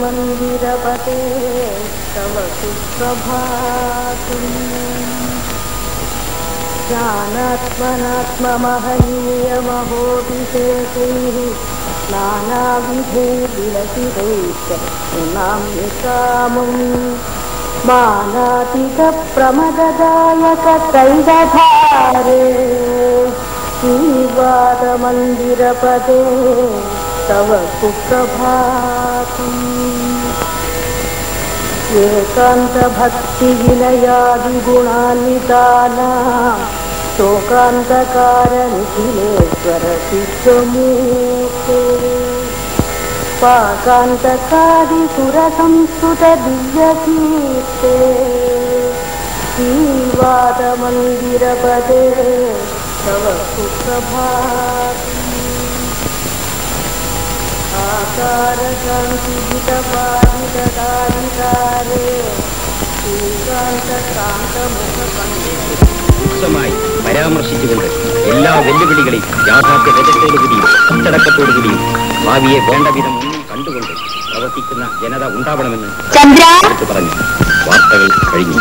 मन्दिरपते तव पुष्पभानात्मनात्महीय ज्ञानात्मनात्ममहनीयमहोभिषेकैः नानाविधे विलसितैश्च चिनां कामुनातीतप्रमददालकतैलधारे श्रीवादमन्दिरपदे तव सुखभा एकान्तभक्तिगिनयादिगुणानिताना शोकान्तकारनिखिलेश्वरशिष्यमूर्ते शिक्षरे श्रीवादमन्दिरपदे तव सुप्रभा ശ്രീകാന്തകാന്തമുഖപണ്ഡിത രൂക്ഷമായി പരാമർശിച്ചുകൊണ്ട് എല്ലാ വെല്ലുവിളികളെയും യാഥാർത്ഥ്യ രജത്തോടുകൂടിയും അച്ചടക്കത്തോടുകൂടിയും ഭാവിയെ വേണ്ട വിധം കണ്ടുകൊണ്ട് പ്രവർത്തിക്കുന്ന ജനത ഉണ്ടാവണമെന്ന് പറഞ്ഞു. വാർത്തകൾ കഴിഞ്ഞു.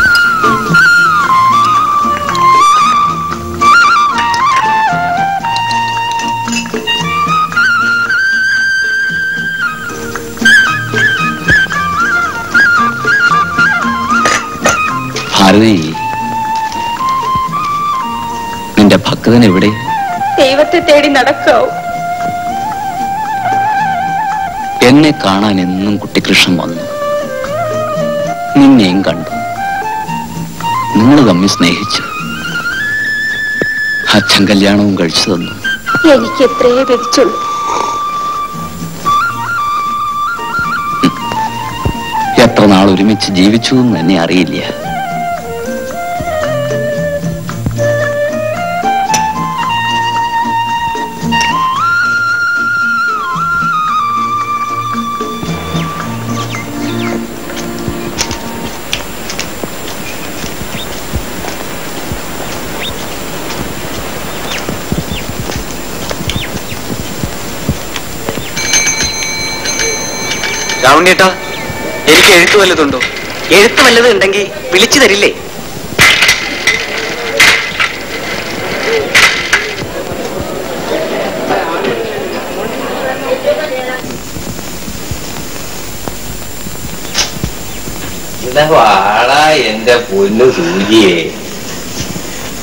ഭാരതി നിന്റെ ഭക്തൻ എവിടെ? ദൈവത്തെ തേടി നടക്കോ എന്നെ കാണാൻ എന്നും കുട്ടികൃഷ്ണൻ വന്നു. നിന്നെയും കണ്ടു. നിങ്ങൾ തമ്മിൽ സ്നേഹിച്ചു അച്ഛൻ കല്യാണവും കഴിച്ചു തന്നു. എനിക്ക് എത്രയേ വിധിച്ചുള്ളൂ എത്ര നാൾ ഒരുമിച്ച് ജീവിച്ചു എന്ന് എന്നെ അറിയില്ല. ഉണ്ണേട്ടാ എനിക്ക് എഴുത്ത് വല്ലതുണ്ടോ? എഴുത്ത് വല്ലത് ഉണ്ടെങ്കിൽ വിളിച്ചു തരില്ലേ? വാടാ എന്റെ പൊന്നു സൂചിയെ.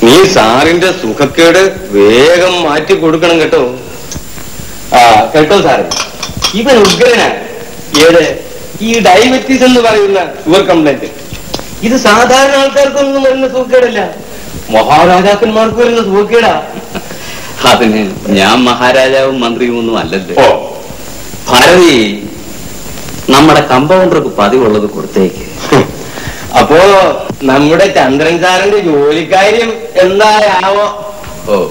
നീ സാറിന്റെ സുഖക്കേട് വേഗം മാറ്റി കൊടുക്കണം കേട്ടോ. ആ കേട്ടോ സാറേ. ഇവൻ ഉഗ്രനാണ്. ഏത് ഈ ഡയബറ്റീസ് എന്ന് പറയുന്ന ഷുഗർ കംപ്ലൈന്റ് ഇത് സാധാരണ ആൾക്കാർക്കൊന്നും വരുന്ന സുഖക്കേടല്ല. മഹാരാജാക്കന്മാർക്ക് വരുന്ന സുഖക്കേടാ. അതിന് ഞാൻ മഹാരാജാവും മന്ത്രിയും ഒന്നും അല്ലല്ലോ. ഭാരതി നമ്മുടെ കമ്പൗണ്ടർക്ക് പതിവുള്ളത് കൊടുത്തേക്ക്. അപ്പോ നമ്മുടെ ചന്ദ്രൻ സാറിന്റെ ജോലിക്കാര്യം എന്തായാവോ? ഓ.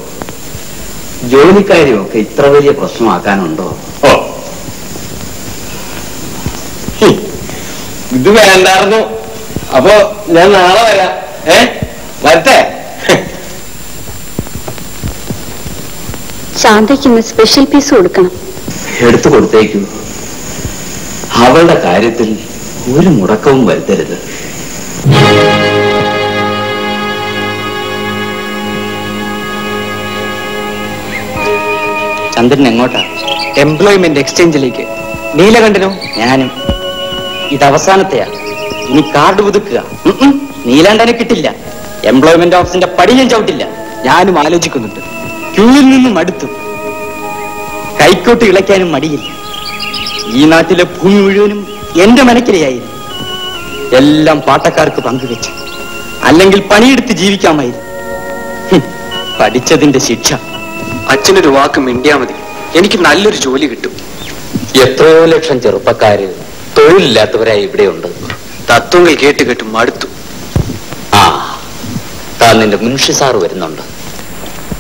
ജോലിക്കാര്യമൊക്കെ ഇത്ര വലിയ പ്രശ്നമാക്കാനുണ്ടോ? ഇത് വേണ്ടായിരുന്നു. അപ്പോ ഞാൻ നാളെ വരാം. ഏ? വരട്ടെ? ശാന്തയ്ക്ക് സ്പെഷ്യൽ പീസ് കൊടുക്കണം. എടുത്തു കൊടുത്തേക്കുന്നു. അവളുടെ കാര്യത്തിൽ ഒരു മുടക്കവും വരുത്തരുത്. ചന്ദ്രൻ എങ്ങോട്ടാ? എംപ്ലോയ്മെന്റ് എക്സ്ചേഞ്ചിലേക്ക് നീലകണ്ഠനും? ഞാനും. ഇത് അവസാനത്തെയാ ഇനി കാർഡ് പുതുക്കുക. നീലാണ്ടനെ കിട്ടില്ല. എംപ്ലോയ്മെന്റ് ഓഫീസിന്റെ പടിയും ഞാൻ ചവിട്ടില്ല. ഞാനും ആലോചിക്കുന്നുണ്ട്. ക്യൂവിൽ നിന്നും അടുത്തു. കൈക്കോട്ട് ഇളയ്ക്കാനും മടിയില്ല. ഈ നാട്ടിലെ ഭൂമി മുഴുവനും എന്റെ മനക്കിരയായിരുന്നു. എല്ലാം പാട്ടക്കാർക്ക് പങ്കുവെച്ച്. അല്ലെങ്കിൽ പണിയെടുത്ത് ജീവിക്കാമായിരുന്നു. പഠിച്ചതിന്റെ ശിക്ഷ. അച്ഛനൊരു വാക്ക് മിണ്ടിയാ മതി. എനിക്ക് നല്ലൊരു ജോലി കിട്ടും. എത്രയോ ലക്ഷം ചെറുപ്പക്കാര് തൊഴിലില്ലാത്തവരായി ഇവിടെയുണ്ട് തത്വങ്ങൾ കേട്ട് കേട്ട് മടുത്തു. ആ താൻ നിന്റെ മുൻഷി സാറ് വരുന്നുണ്ട്.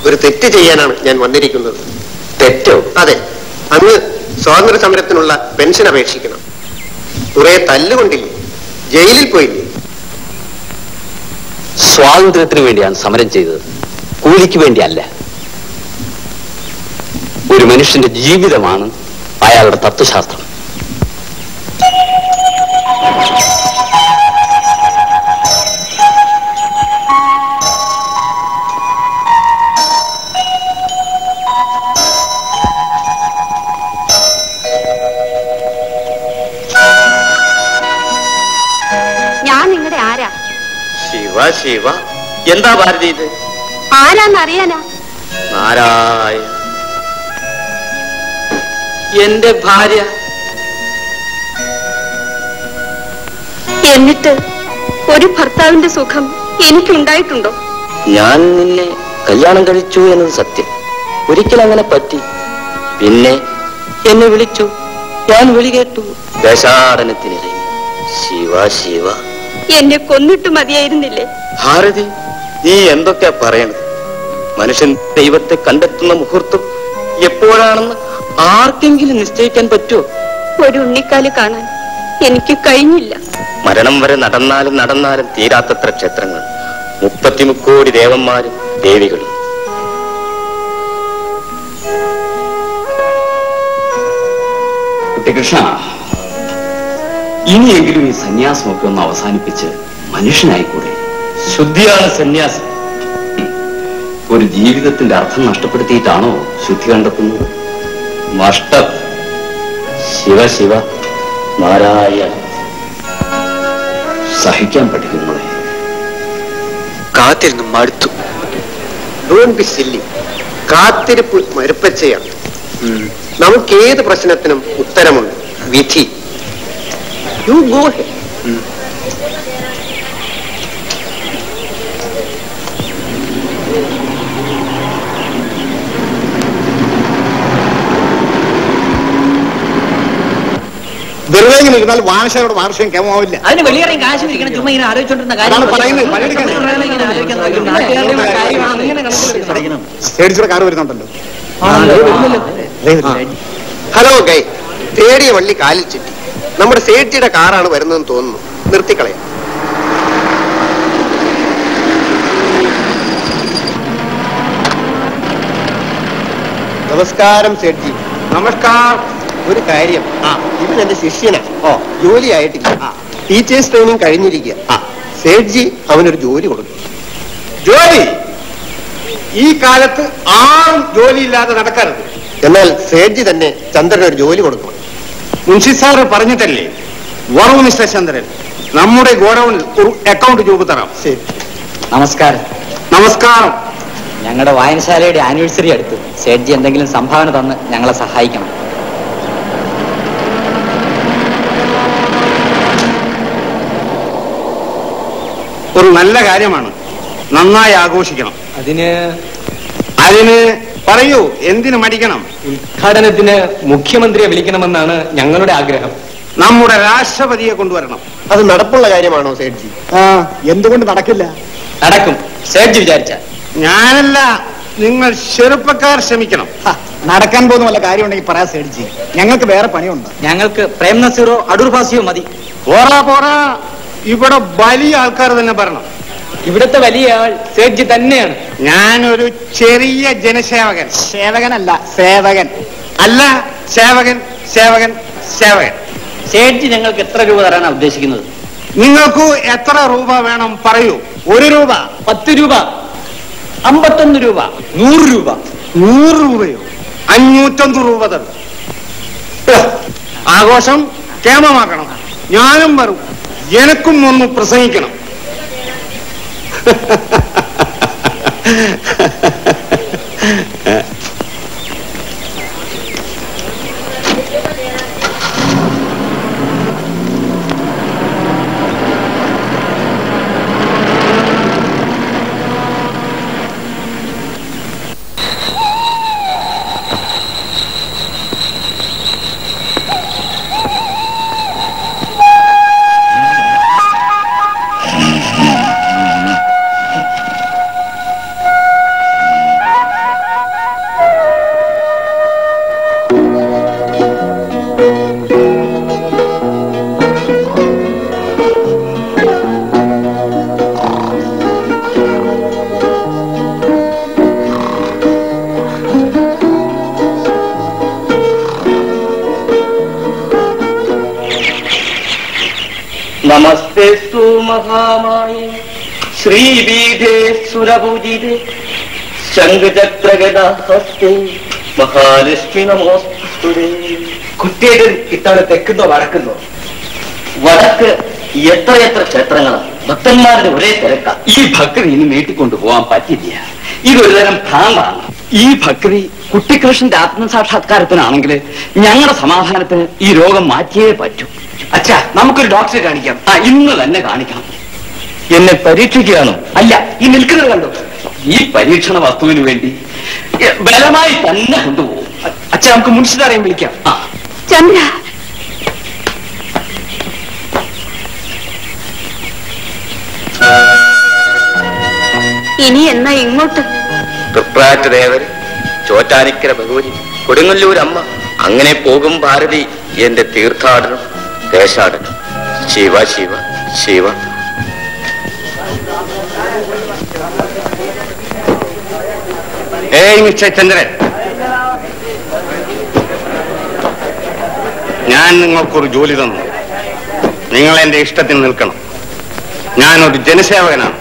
ഒരു തെറ്റ് ചെയ്യാനാണ് ഞാൻ വന്നിരിക്കുന്നത്. തെറ്റോ? അതെ അങ്ങ് സ്വാതന്ത്ര്യ സമരത്തിനുള്ള പെൻഷൻ അപേക്ഷിക്കണം. കുറെ തല്ലുകൊണ്ടില്ലേ? ജയിലിൽ പോയില്ലേ? സ്വാതന്ത്ര്യത്തിന് വേണ്ടിയാണ് സമരം ചെയ്തത്. കൂലിക്ക് വേണ്ടിയല്ല. ഒരു മനുഷ്യന്റെ ജീവിതമാണ് അയാളുടെ തത്വശാസ്ത്രം. ശിവ ശിവ. എന്താ ഭാരതി ഇത്? ആരാന്നറിയാനാ? നാരായ എന്റെ ഭാര്യ എന്നിട്ട് ഒരു ഭർത്താവിന്റെ സുഖം എനിക്കുണ്ടായിട്ടുണ്ടോ? ഞാൻ നിന്നെ കല്യാണം കഴിച്ചു എന്നത് സത്യം. ഒരിക്കൽ അങ്ങനെ പറ്റി. പിന്നെ എന്നെ വിളിച്ചു. ഞാൻ വിളി കേട്ടു. ദേശാടനത്തിനിറങ്ങി ശിവ ശിവ. എന്നെ കൊന്നിട്ട് മതിയായിരുന്നില്ലേ? ഭാരതി നീ എന്തൊക്കെയാ പറയണത്? മനുഷ്യൻ ദൈവത്തെ കണ്ടെത്തുന്ന മുഹൂർത്തം എപ്പോഴാണെന്ന് ആർക്കെങ്കിലും നിശ്ചയിക്കാൻ പറ്റുമോ ഒരു ഉണ്ണിക്കാൽ കാണാൻ എനിക്ക് കഴിഞ്ഞില്ല. മരണം വരെ നടന്നാലും നടന്നാലും തീരാത്തത്ര ക്ഷേത്രങ്ങൾ. മുപ്പത്തിമുക്കോടി ദേവന്മാരും ദേവികളും. കുട്ടികൃഷ്ണ ഇനിയെങ്കിലും ഈ സന്യാസമൊക്കെ ഒന്ന് അവസാനിപ്പിച്ച് മനുഷ്യനായിക്കൂടെ? ശുദ്ധിയാണ് സന്യാസം. ഒരു ജീവിതത്തിന്റെ അർത്ഥം നഷ്ടപ്പെടുത്തിയിട്ടാണോ ശുദ്ധി കണ്ടെത്തുന്നത്? നഷ്ടം. ശിവ ശിവ. നാരായണ സഹിക്കാൻ പഠിക്കുന്നതെ കാത്തിരുന്ന് മടുത്തു. ഡോണ്ട് ബി സില്ലി കാത്തിരിപ്പ് മരുപ്പച്ചയാണ്. നമുക്ക് ഏത് പ്രശ്നത്തിനും ഉത്തരമുണ്ട്. വിധി. യു ഗോ വെറുതെ നിൽക്കുന്നാൽ ഇരുന്നാൽ വാർഷയും വാർഷികം കേമാവില്ല അതിന് വലിയ കാശ് ഇരിക്കണം ചുമ്മാ ഇങ്ങനെ ആലോചിച്ചോണ്ടിരുന്ന കാര്യം കാറ് വരുന്നുണ്ടല്ലോ. Hello guy. തേടിയ വള്ളി കാലിൽ ചുറ്റി. നമ്മുടെ സേഠിയുടെ കാറാണ് വരുന്നതെന്ന് തോന്നുന്നു. നിർത്തിക്കളയ. നമസ്കാരം സേഠ്ജി നമസ്കാർ ഒരു കാര്യം. ആ. ഇവൻ എന്റെ ശിഷ്യനാ. ഓ ജോലി ആയിട്ടില്ല ആ. ടീച്ചേഴ്സ് ട്രെയിനിങ് കഴിഞ്ഞിരിക്കുക. ആ. സേഠ്ജി അവനൊരു ജോലി കൊടുക്കും. ജോലി? ഈ കാലത്ത് ആരും ജോലി ഇല്ലാതെ നടക്കരുത്. എന്നാൽ സേഠ്ജി തന്നെ ചന്ദ്രന് ഒരു ജോലി കൊടുക്കും. മുൻഷി സാറ് പറഞ്ഞിട്ടല്ലേ? വറവ് മിസ്റ്റർ ചന്ദ്രൻ നമ്മുടെ ഗോഡൌണിൽ ഒരു അക്കൗണ്ട് രൂപ തരാം. ശരി. നമസ്കാരം. നമസ്കാരം. ഞങ്ങളുടെ വായനശാലയുടെ ആനിവേഴ്സറി അടുത്ത് സേഠ്ജി എന്തെങ്കിലും സംഭാവന തന്ന് ഞങ്ങളെ സഹായിക്കണം. ഒരു നല്ല കാര്യമാണ്. നന്നായി ആഘോഷിക്കണം. അതിന് അതിന് പറയൂ എന്തിനു മടിക്കണം? ഉദ്ഘാടനത്തിന് മുഖ്യമന്ത്രിയെ വിളിക്കണമെന്നാണ് ഞങ്ങളുടെ ആഗ്രഹം. നമ്മുടെ രാഷ്ട്രപതിയെ കൊണ്ടുവരണം. അത് നടപ്പുള്ള കാര്യമാണോ സേഠ്ജി? എന്തുകൊണ്ട് നടക്കില്ല? നടക്കും. സേഠ്ജി വിചാരിച്ച. ഞാനല്ല നിങ്ങൾ ചെറുപ്പക്കാർ ശ്രമിക്കണം. നടക്കാൻ പോകുന്ന വല്ല കാര്യമുണ്ടെങ്കിൽ പറയാ സേടിച്ച് ഞങ്ങൾക്ക് വേറെ പണിയുണ്ട്. ഞങ്ങൾക്ക് പ്രേം നസീറോ അടൂർ ഫാസിയോ മതി. പോറാ പോറാ ഇവിടെ വലിയ ആൾക്കാർ തന്നെ പറയണം. ഇവിടത്തെ വലിയ ആൾ സേഠ്ജി തന്നെയാണ്. ഞാനൊരു ചെറിയ ജനസേവകൻ. സേവകനല്ല. സേവകൻ. അല്ല സേവകൻ സേവകൻ സേവകൻ. സേഠ്ജി ഞങ്ങൾക്ക് എത്ര രൂപ തരാനാണ് ഉദ്ദേശിക്കുന്നത്? നിങ്ങൾക്ക് എത്ര രൂപ വേണം പറയൂ. ഒരു രൂപ. പത്ത് രൂപ. അമ്പത്തൊന്ന് രൂപ. നൂറ് രൂപ. നൂറ് രൂപയോ? അഞ്ഞൂറ്റൊന്ന് രൂപ തരും. ആഘോഷം ക്ഷേമമാക്കണം ഞാനും വരും. എനക്കും ഒന്ന് പ്രസംഗിക്കണം. മഹാലക്ഷ്മി ഇത്തവണ തെക്കുന്നോ വടക്കുന്നോ വടക്ക് എത്ര എത്ര ക്ഷേത്രങ്ങളാണ് ഭക്തന്മാരുടെ ഒരേ തിരക്ക. ഈ ഭക്തി ഇനി നീട്ടിക്കൊണ്ടു പോകാൻ പറ്റില്ല ഇതൊരു തരം ഭ്രാന്താണ്. ഈ ഭക്തി കുട്ടിക്കൃഷ്ണന്റെ ആത്മസാക്ഷാത്കാരത്തിനാണെങ്കിൽ ഞങ്ങളുടെ സമാധാനത്തിന് ഈ രോഗം മാറ്റിയേ പറ്റൂ. അച്ഛാ നമുക്കൊരു ഡോക്ടറെ കാണിക്കാം. ആ ഇന്ന് തന്നെ കാണിക്കാം എന്നെ പരീക്ഷിക്കുകയാണോ? അല്ല ഈ നിൽക്കുന്നത് കണ്ടോ? ഈ പരീക്ഷണ വസ്തുവിന് വേണ്ടി ബലമായി തന്നെ കൊണ്ടുപോകും. അച്ഛാ നമുക്ക് മുൻഷിദാറേയും വിളിക്കാം. ചന്ദ്ര. ഇനി എന്നാ ഇങ്ങോട്ട്? തൃപ്രാറ്റുദേവൻ ചോറ്റാനിക്കര ഭഗവതി കൊടുങ്ങല്ലൂർ അമ്മ അങ്ങനെ പോകും ഭാരതി എന്റെ തീർത്ഥാടനം ദേശാടനം. ശിവ ശിവ ശിവ. ഏയ് മിസ്റ്റർ ചന്ദ്രൻ ഞാൻ നിങ്ങൾക്കൊരു ജോലി തന്നു. നിങ്ങൾ എന്റെ ഇഷ്ടത്തിന് നിൽക്കണം. ഞാനൊരു ജനസേവകനാണ്.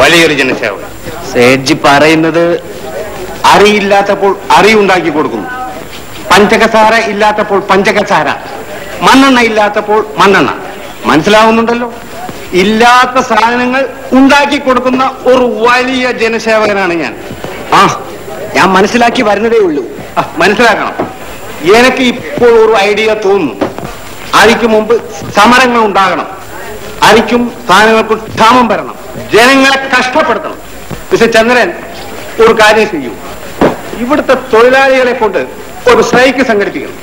വലിയൊരു ജനസേവകൻ. സേജി പറയുന്നത് അറിയില്ലാത്തപ്പോൾ അറിയുണ്ടാക്കി കൊടുക്കുന്നു. പഞ്ചകസാര ഇല്ലാത്തപ്പോൾ പഞ്ചകസാര. മണ്ണെണ്ണ ഇല്ലാത്തപ്പോൾ മണ്ണെണ്ണ. മനസ്സിലാവുന്നുണ്ടല്ലോ? ഇല്ലാത്ത സാധനങ്ങൾ ഉണ്ടാക്കി കൊടുക്കുന്ന ഒരു വലിയ ജനസേവകനാണ് ഞാൻ. ആ ഞാൻ മനസ്സിലാക്കി വരുന്നതേ ഉള്ളൂ. മനസ്സിലാക്കണം. എനിക്ക് ഇപ്പോൾ ഒരു ഐഡിയ തോന്നുന്നു. അതിക്ക് മുമ്പ് സമരങ്ങൾ ഉണ്ടാകണം. അതിക്കും സാധനങ്ങൾക്ക് ക്ഷാമം വരണം. ജനങ്ങളെ കഷ്ടപ്പെടുത്തണം. മിസ്റ്റർ ചന്ദ്രൻ ഒരു കാര്യം ചെയ്യൂ. ഇവിടുത്തെ തൊഴിലാളികളെ കൊണ്ട് ഒരു സ്ട്രൈക്ക് സംഘടിപ്പിക്കണം.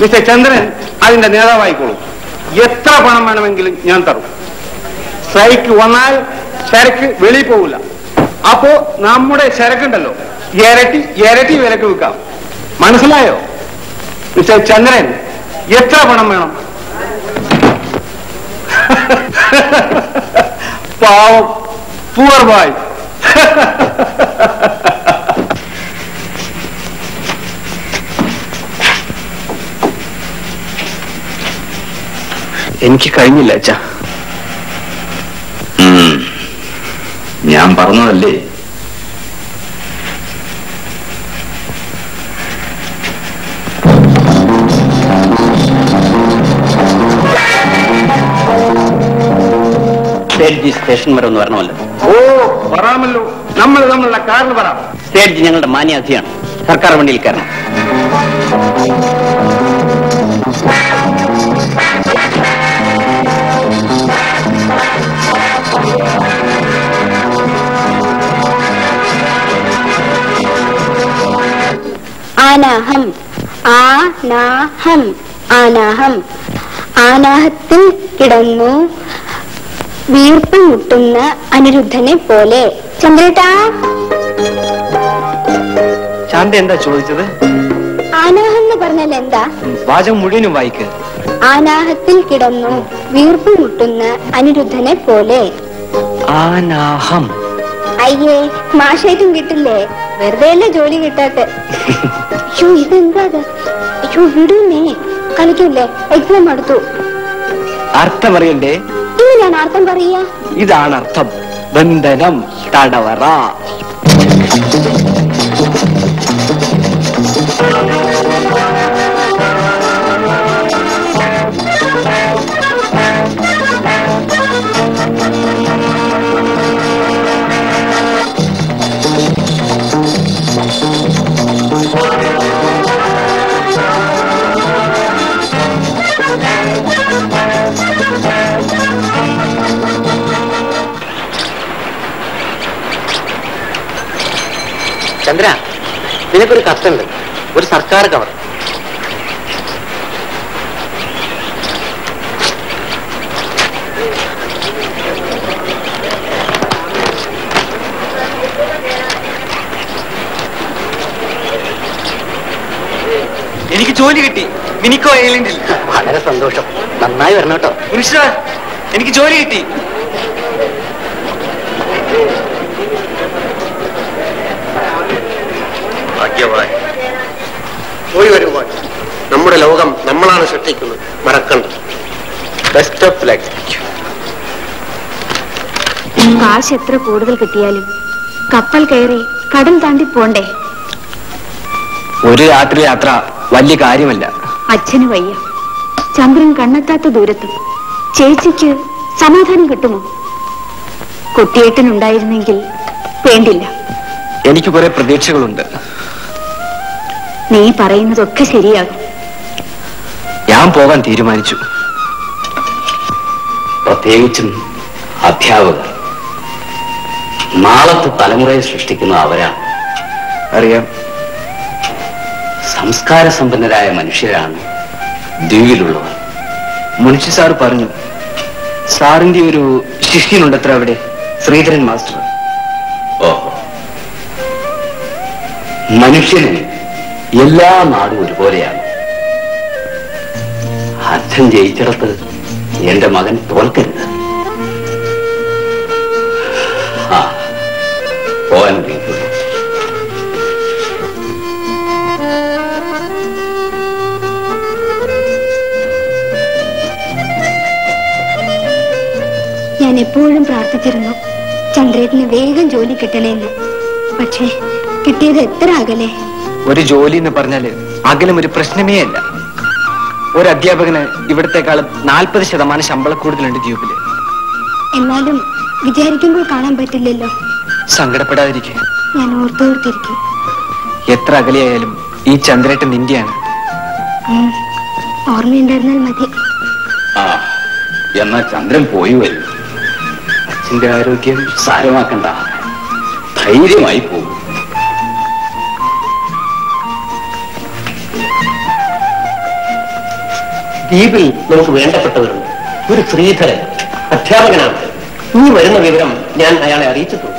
മിസ്റ്റർ ചന്ദ്രൻ അതിന്റെ നേതാവായിക്കോളും. എത്ര പണം വേണമെങ്കിലും ഞാൻ തരും. സ്ട്രൈക്ക് വന്നാൽ ചരക്ക് വെളിയിൽ പോകില്ല അപ്പോ നമ്മുടെ ചരക്കുണ്ടല്ലോ. ഇരട്ടി ഇരട്ടി വിലക്ക് വിൽക്കാം. മനസ്സിലായോ? മിസ്റ്റർ ചന്ദ്രൻ എത്ര പണം വേണം? പാവം പൂവർ ബായ് എനിക്ക് കഴിഞ്ഞില്ല അച്ഛാ. ഞാൻ പറഞ്ഞതല്ലേ? സേഠ്ജി സ്റ്റേഷൻ വരെ ഒന്ന് വരണമല്ലോ. ഓ വരാമല്ലോ. നമ്മൾ നമ്മളുടെ കാറിൽ വരാം സ്റ്റേജ് ഞങ്ങളുടെ മാന്യാധിയാണ്. സർക്കാർ വണ്ടിയിൽ കയറണം. ആനാഹം ആനാഹം ആനാഹം. ആനാഹത്തിൽ കിടന്നു വീർപ്പ് മുട്ടുന്ന അനിരുദ്ധനെ പോലെ. ചന്ദ്രേട്ടാ. ശാന്ത എന്താ ചോദിച്ചത്? ആനാഹെന്ന് പറഞ്ഞാൽ എന്താ? വാചകം മുഴുവനും വായിക്ക്. ആനാഹത്തിൽ കിടന്നു വീർപ്പ് മുട്ടുന്ന അനിരുദ്ധനെ പോലെ. ആനാഹം. അയ്യേ മാഷായിട്ടും കിട്ടില്ലേ? വെറുതെ അല്ലേ ജോലി കിട്ടാത്ത? അയ്യോ ഇതെന്താ ഇത്? അയ്യോ വിടുന്നേ. കളിക്കല്ലേ? എക്സാം അടുത്തു അർത്ഥം അർത്ഥം പറയുക? ഇതാണ് അർത്ഥം ബന്ധനം തടവറ. ചന്ദ്ര നിനക്കൊരു കത്തുണ്ട്. ഒരു സർക്കാർ കവർ. എനിക്ക് ജോലി കിട്ടി. മിനിക്കോ ഐലൻഡിൽ. വളരെ സന്തോഷം. നന്നായി വരണം കേട്ടോ. എനിക്ക് ജോലി കിട്ടി. ഭാഗ്യവാൻ പോയി വരുമ്പോൾ നമ്മുടെ ലോകം നമ്മളാണ് സൃഷ്ടിക്കുന്നത്. മറക്കണ്ട. ബെസ്റ്റ് ഓഫ് ലൈഫ് കാശ് എത്ര കൂടുതൽ കിട്ടിയാലും കപ്പൽ കയറി കടൽ താണ്ടി പോണ്ടേ? ഒരു രാത്രി യാത്ര വലിയ കാര്യമല്ല. അച്ഛന് വയ്യ. ചന്ദ്രൻ കണ്ണെത്താത്ത ദൂരത്തും ചേച്ചിക്ക് സമാധാനം കിട്ടുമോ? കുട്ടിയേട്ടനുണ്ടായിരുന്നെങ്കിൽ വേണ്ടില്ല എനിക്ക് കുറെ പ്രതീക്ഷകളുണ്ട്. നീ പറയുന്നതൊക്കെ ശരിയാകും. ഞാൻ പോകാൻ തീരുമാനിച്ചു. പ്രത്യേകിച്ചും അധ്യാപകർ. നാളത്തെ തലമുറയെ സൃഷ്ടിക്കുന്ന അവരാണ് അറിയാം. സംസ്കാര സമ്പന്നരായ മനുഷ്യരാണ് ദ്വീപിലുള്ളവർ. മുനിഷി സാർ പറഞ്ഞു സാറിന്റെ ഒരു ശിഷ്യനുണ്ടത്ര അവിടെ ശ്രീധരൻ മാസ്റ്റർ. ഓഹോ. മനുഷ്യന് എല്ലാ നാടും ഒരുപോലെയാണ്. അച്ഛൻ ജയിച്ചിടത്ത് എന്റെ മകൻ തോൽക്കരുത്. പോകാൻ ഞാൻ എപ്പോഴും പ്രാർത്ഥിച്ചിരുന്നു ചന്ദ്രേട്ടന് വേഗം ജോലി കിട്ടണേന്ന്. പക്ഷേ കിട്ടിയത് എത്ര അകലെ ഒരു ജോലി എന്ന് പറഞ്ഞാൽ അകലം ഒരു പ്രശ്നമേ അല്ല. ഒരു അധ്യാപകന് ഇവിടത്തെക്കാളും നാൽപ്പത് ശതമാനം ശമ്പള കൂടുതലുണ്ട് ദ്വീപിൽ. എന്നാലും വിചാരിക്കുമ്പോൾ കാണാൻ പറ്റില്ലല്ലോ. സങ്കടപ്പെടാതിരിക്കെ. ഞാൻ ഓർത്തോർത്തിരിക്കും എത്ര അകലെയായാലും ഈ ചന്ദ്രേട്ടൻ ഇന്ത്യയാണ്. ഓർമ്മയുണ്ടായിരുന്നാൽ മതി. ആ എന്നാ ചന്ദ്രൻ പോയി വരും. അച്ഛന്റെ ആരോഗ്യം സാരമാക്കണ്ട. ധൈര്യമായി പോകും ദ്വീപിൽ നമുക്ക് വേണ്ടപ്പെട്ടവരുണ്ട്. ഒരു ശ്രീധരൻ അധ്യാപകനാണ്. ഈ വരുന്ന വിവരം ഞാൻ അയാളെ അറിയിച്ചിട്ടുണ്ട്.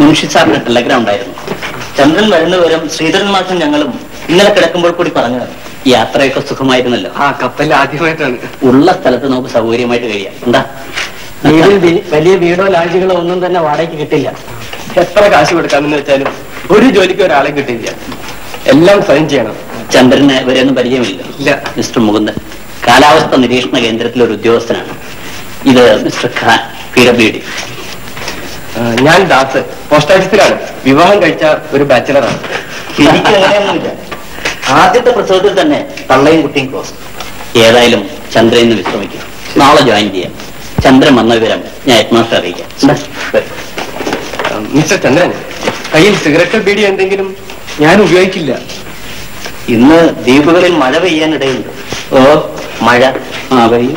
മുൻഷി സാറിന്റെ ടെലഗ്രാം ഉണ്ടായിരുന്നു. ചന്ദ്രൻ വരുന്നവരും ശ്രീധരൻ മാഷും ഞങ്ങളും ഇന്നലെ കിടക്കുമ്പോൾ കൂടി പറഞ്ഞതാണ് യാത്രയൊക്കെ സുഖമായിരുന്നല്ലോ. ആ കപ്പൽ ആദ്യമായിട്ടാണ്. ഉള്ള സ്ഥലത്ത് നമുക്ക് സൗകര്യമായിട്ട് കഴിയാം. എന്താ? വീടിൽ വലിയ വീടോ ലാഡ്ജുകളോ ഒന്നും തന്നെ വാടകയ്ക്ക് കിട്ടില്ല. എത്ര കാശ് കൊടുക്കാമെന്ന് വെച്ചാലും ഒരു ജോലിക്ക് ഒരാളെ കിട്ടില്ല എല്ലാം സ്വയം ചെയ്യണം. ചന്ദ്രന് ഇവരെയൊന്നും പരിചയമില്ല. ഇല്ല. മിസ്റ്റർ മുകുന്ദൻ കാലാവസ്ഥ നിരീക്ഷണ കേന്ദ്രത്തിലെ ഒരു ഉദ്യോഗസ്ഥനാണ്. ഇത് mister Khan P W D. ഞാൻ ദാസ്. പോസ്റ്റ് ഓഫീസിലാണ് വിവാഹം കഴിച്ച ഒരു ബാച്ചിലറാണ് എനിക്ക് അങ്ങനെയൊന്നുമില്ല. ആദ്യത്തെ പ്രസവത്തിൽ തന്നെ തള്ളയും കുട്ടിയും ക്ലോസ് ഏതായാലും ചന്ദ്രൻ നിന്ന് വിശ്രമിക്കും. നാളെ ജോയിൻ ചെയ്യാം. ചന്ദ്രൻ വന്ന വിവരം ഞാൻ ഹെഡ്മാസ്റ്റർ അറിയിക്കാം. മിസ്റ്റർ ചന്ദ്രൻ കയ്യിൽ സിഗരറ്റ് ബീഡി എന്തെങ്കിലും ഞാൻ ഉപയോഗിക്കില്ല. ഇന്ന് ദ്വീപുകളിൽ മഴ പെയ്യാനിടയുണ്ട്. ഓ. മഴ ആ പെയ്യും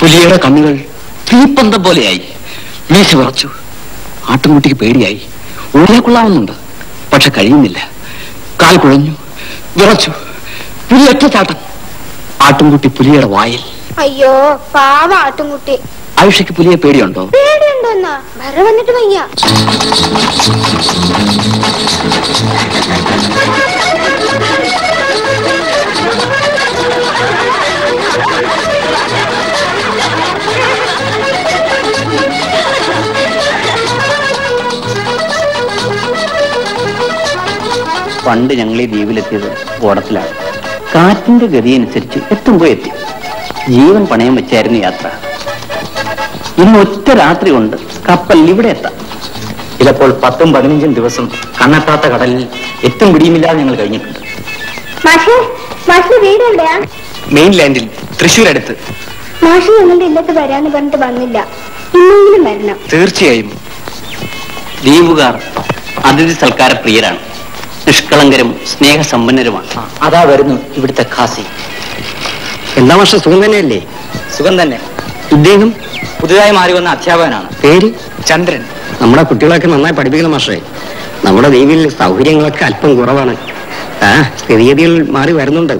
പുലിയുടെ കണ്ണുകൾ തീപ്പന്തം പോലെയായി. മീശ വിറച്ചു. ആട്ടുംകുട്ടിക്ക് പേടിയായി. ഊരാ കൊള്ളാവുന്നുണ്ട്. പക്ഷെ കഴിയുന്നില്ല. കാൽ കുഴഞ്ഞു. വിറച്ചു. പുലി ഒറ്റച്ചാട്ടം ആട്ടുംകുട്ടി പുലിയുടെ വായിൽ. അയ്യോ പാവ ആട്ടുംകുട്ടി. ആയുഷയ്ക്ക് പുലിയെ പേടിയുണ്ടോ? പേടിയുണ്ടോന്നാ? വര വന്നിട്ട് വയ്യ. പണ്ട് ഞങ്ങൾ ഈ ദ്വീപിലെത്തിയത് ഓടത്തിലാണ് കാറ്റിന്റെ ഗതി അനുസരിച്ച് എത്തുമ്പോ എത്തി. ജീവൻ പണയം വെച്ചായിരുന്നു യാത്ര. ഇന്ന് ഒറ്റ രാത്രി കൊണ്ട് കപ്പൽ ഇവിടെ എത്താം. ചിലപ്പോൾ പത്തും പതിനഞ്ചും ദിവസം കണ്ണെത്താത്ത കടലിൽ എത്തും പിടിയുമില്ലാതെ ഞങ്ങൾ കഴിഞ്ഞിട്ടുണ്ട്. മെയിൻ ലാൻഡിൽ തൃശ്ശൂർ അടുത്ത് മാഷി ഞങ്ങളുടെ ഇല്ലത്ത് വരാന്ന് പറഞ്ഞിട്ട് വന്നില്ല. ഇന്നെങ്കിലും വരണം. തീർച്ചയായും. ദ്വീപുകാർ അതിഥി സൽക്കാര പ്രിയരാണ് നിഷ്കളങ്കരും സ്നേഹസമ്പന്നരുമാണ്. അതാ വരുന്നു ഇവിടുത്തെ ഖാസി. എല്ലാ വർഷം സുഖം തന്നെയല്ലേ? സുഖം തന്നെ. ഇദ്ദേഹം? പുതുതായി മാറി വന്ന അധ്യാപകനാണ്. പേര്? ചന്ദ്രൻ. നമ്മുടെ കുട്ടികളൊക്കെ നന്നായി പഠിപ്പിക്കുന്ന മാഷേ. നമ്മുടെ ദ്വീപിൽ സൗകര്യങ്ങളൊക്കെ അല്പം കുറവാണ്. ആ സ്ഥിതിഗതികൾ മാറി വരുന്നുണ്ട്.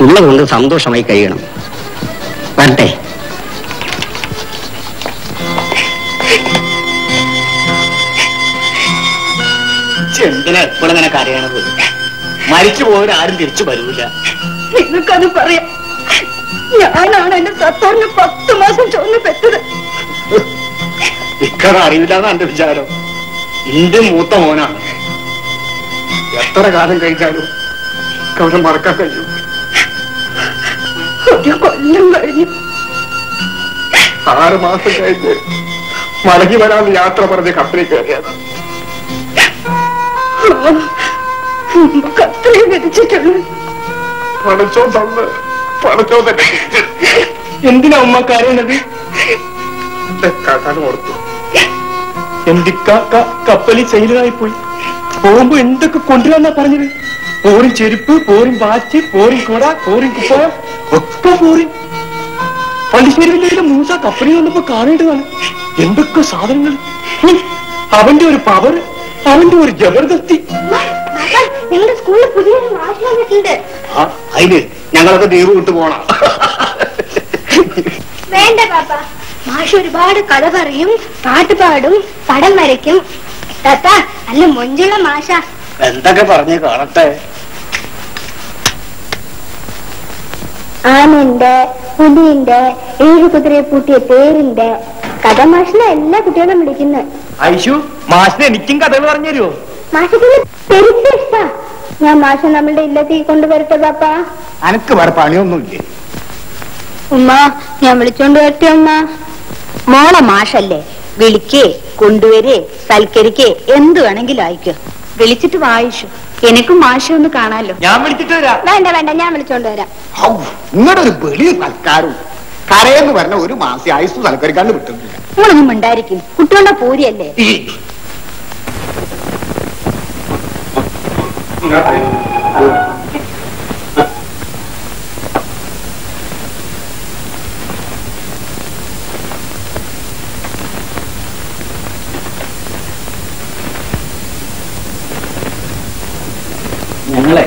ഉള്ളതുകൊണ്ട് സന്തോഷമായി കഴിയണം. വരട്ടെ. എന്തിനാ എപ്പോഴും ഇങ്ങനെ കരയണത് മരിച്ചു പോയവർ ആരും തിരിച്ചു വരൂല. നിങ്ങൾക്കത് പറയാം. ഞാനാണ് എന്റെ സത്തോറിന് പത്ത് മാസം ചുവന്ന് പെറ്റത്. ഇക്കത് അറിയില്ലാന്ന് എന്റെ വിചാരം. ഇന്ത്യ മൂത്ത മോനാണ്. എത്ര കാലം കഴിച്ചാലും കവരം മറക്കാൻ കഴിയും. ഒരു കൊല്ലം കഴിഞ്ഞു. ആറ് മാസം കഴിഞ്ഞ് മടങ്ങി വരാൻ യാത്ര പറഞ്ഞ് കപ്പലിൽ കയറിയത് കത്രയെ വിധിച്ചിട്ടുള്ളൂ പടച്ചോ തന്ന് പടച്ചോ തന്നെ. എന്തിനാ ഉമ്മ കരയണത്? കാക്കാൻ ഓർത്തു. എന്തിക്ക കപ്പലിൽ ചെയ്തതായി പോയി പോകുമ്പോ എന്തൊക്കെ കൊണ്ടുവരാന്നാ പറഞ്ഞത്? പോരും ചെരുപ്പ് പോരും വാച്ച് പോരും കുട പോരും കുപ്പ ഒക്കെ പോരും. പള്ളിശ്ശേരിയിലെ മൂസ കപ്പലിൽ വന്നപ്പോ കാണേണ്ടതാണ്. എന്തൊക്കെ സാധനങ്ങൾ അവന്റെ ഒരു പവർ അവന്റെ ഒരു ജബർദസ്തി. ഞങ്ങളുടെ സ്കൂളിൽ പുതിയൊരു മാഷ് വന്നിട്ടുണ്ട്. ആ, അതിന് ഞങ്ങളൊക്കെ ദൈവം വിട്ടു പോണം. വേണ്ട പാപ്പ. മാഷ് ഒരുപാട് കഥ പറയും പാട്ട് പാടും പടം വരയ്ക്കും. താത്ത അല്ല മൊഞ്ചുള്ള മാഷ. എന്തൊക്കെ പറഞ്ഞു കാണട്ടെ? ആനയുണ്ട് പുലിന്റെ ഏഴ് കുതിരയെ പൂട്ടിയ പേരിന്റെ കഥ മാഷിനെ എല്ലാ കുട്ടികളും വിളിക്കുന്നു. ഐഷു മാഷിന് എനിക്കും കഥകൾ പറഞ്ഞു തരുമോ മാഷത്തിന് പെരുത്ത ഇഷ്ടാ. ഞാൻ മാഷ നമ്മളുടെ ഇല്ലത്തേക്ക് കൊണ്ടുവരട്ടെ പാപ്പാ അനക്ക് വേറെ പണിയൊന്നുമില്ലേ? ഉമ്മ ഞാൻ വിളിച്ചോണ്ട് വരട്ടെ ഉമ്മ. മോളെ മാഷല്ലേ വിളിക്കേ കൊണ്ടുവരേ സൽക്കരിക്കേ എന്ത് വേണമെങ്കിലും അയക്കോ. വിളിച്ചിട്ട് വായിച്ചു എനിക്കും മാഷ ഒന്ന് കാണാലോ. ഞാൻ വിളിച്ചിട്ട് വരാം. വേണ്ട വേണ്ട ഞാൻ വിളിച്ചോണ്ട് വരാം. ഹൗ, നിങ്ങളുടെ ഒരു വലിയ സൽക്കാരവും കരയെന്ന് പറഞ്ഞ ഒരു മാസം ആയുസ് സൽക്കരിക്കാണ്ട് വിട്ടിട്ടില്ല നിങ്ങളൊന്നും ഉണ്ടായിരിക്കും കുട്ടികളുടെ പൂരിയല്ലേ? ഈ ഞങ്ങളെ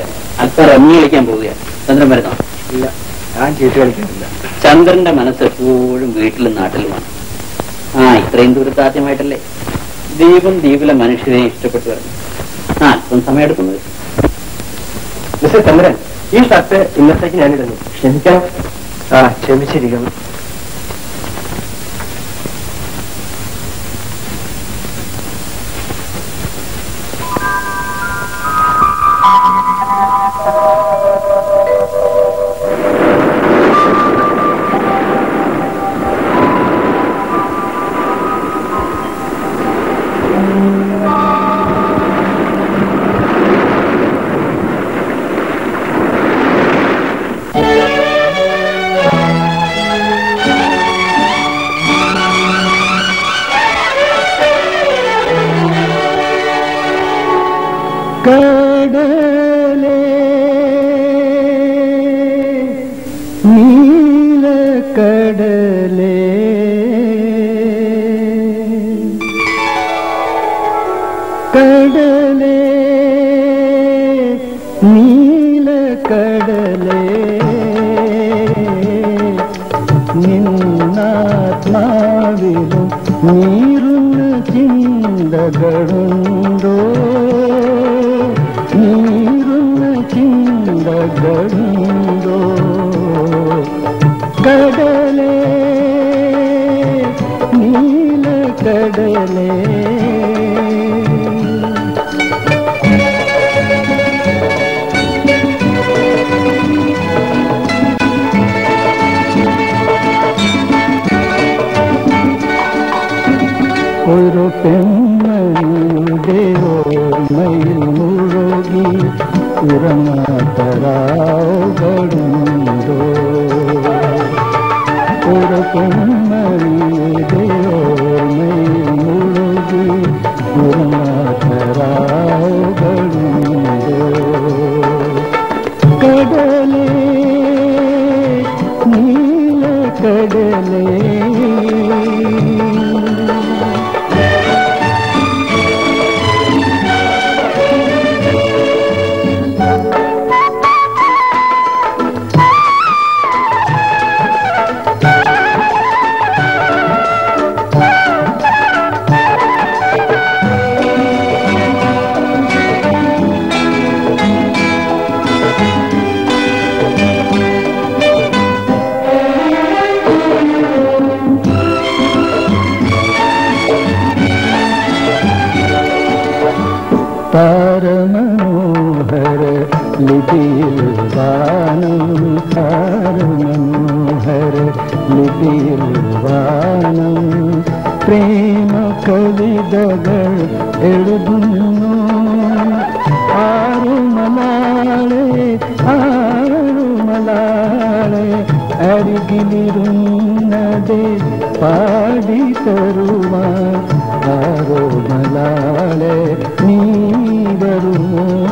അല്പം കളിക്കാൻ പോവുകയാണ്. ചന്ദ്രൻ വരുന്നോ? ഇല്ല. ഞാൻ ചീട്ട് കളിക്കുന്നില്ല ചന്ദ്രന്റെ മനസ്സ് എപ്പോഴും വീട്ടിലും നാട്ടിലുമാണ്. ആ ഇത്രയും ദൂരത്ത് ആദ്യമായിട്ടല്ലേ? ദ്വീപും ദ്വീപിലെ മനുഷ്യരെ ഇഷ്ടപ്പെട്ടു വരുന്നു ആ അല്പം സമയം എടുക്കുന്നത് മിസ്റ്റർ ചന്ദ്രൻ ഈ ഷർട്ട് ഇന്നത്തേക്ക് ഞാനിടുന്നു ക്ഷമിക്കാം. ആ ക്ഷമിച്ചിരിക്കണം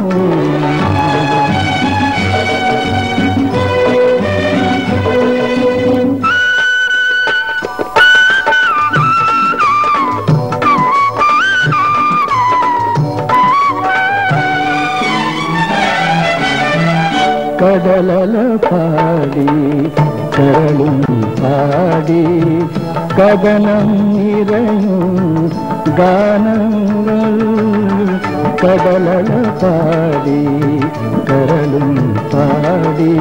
വരുമോ കടലല പാടി കരളും പാടി കഥനം നിറയും കടലല പാടി കരളും പാടി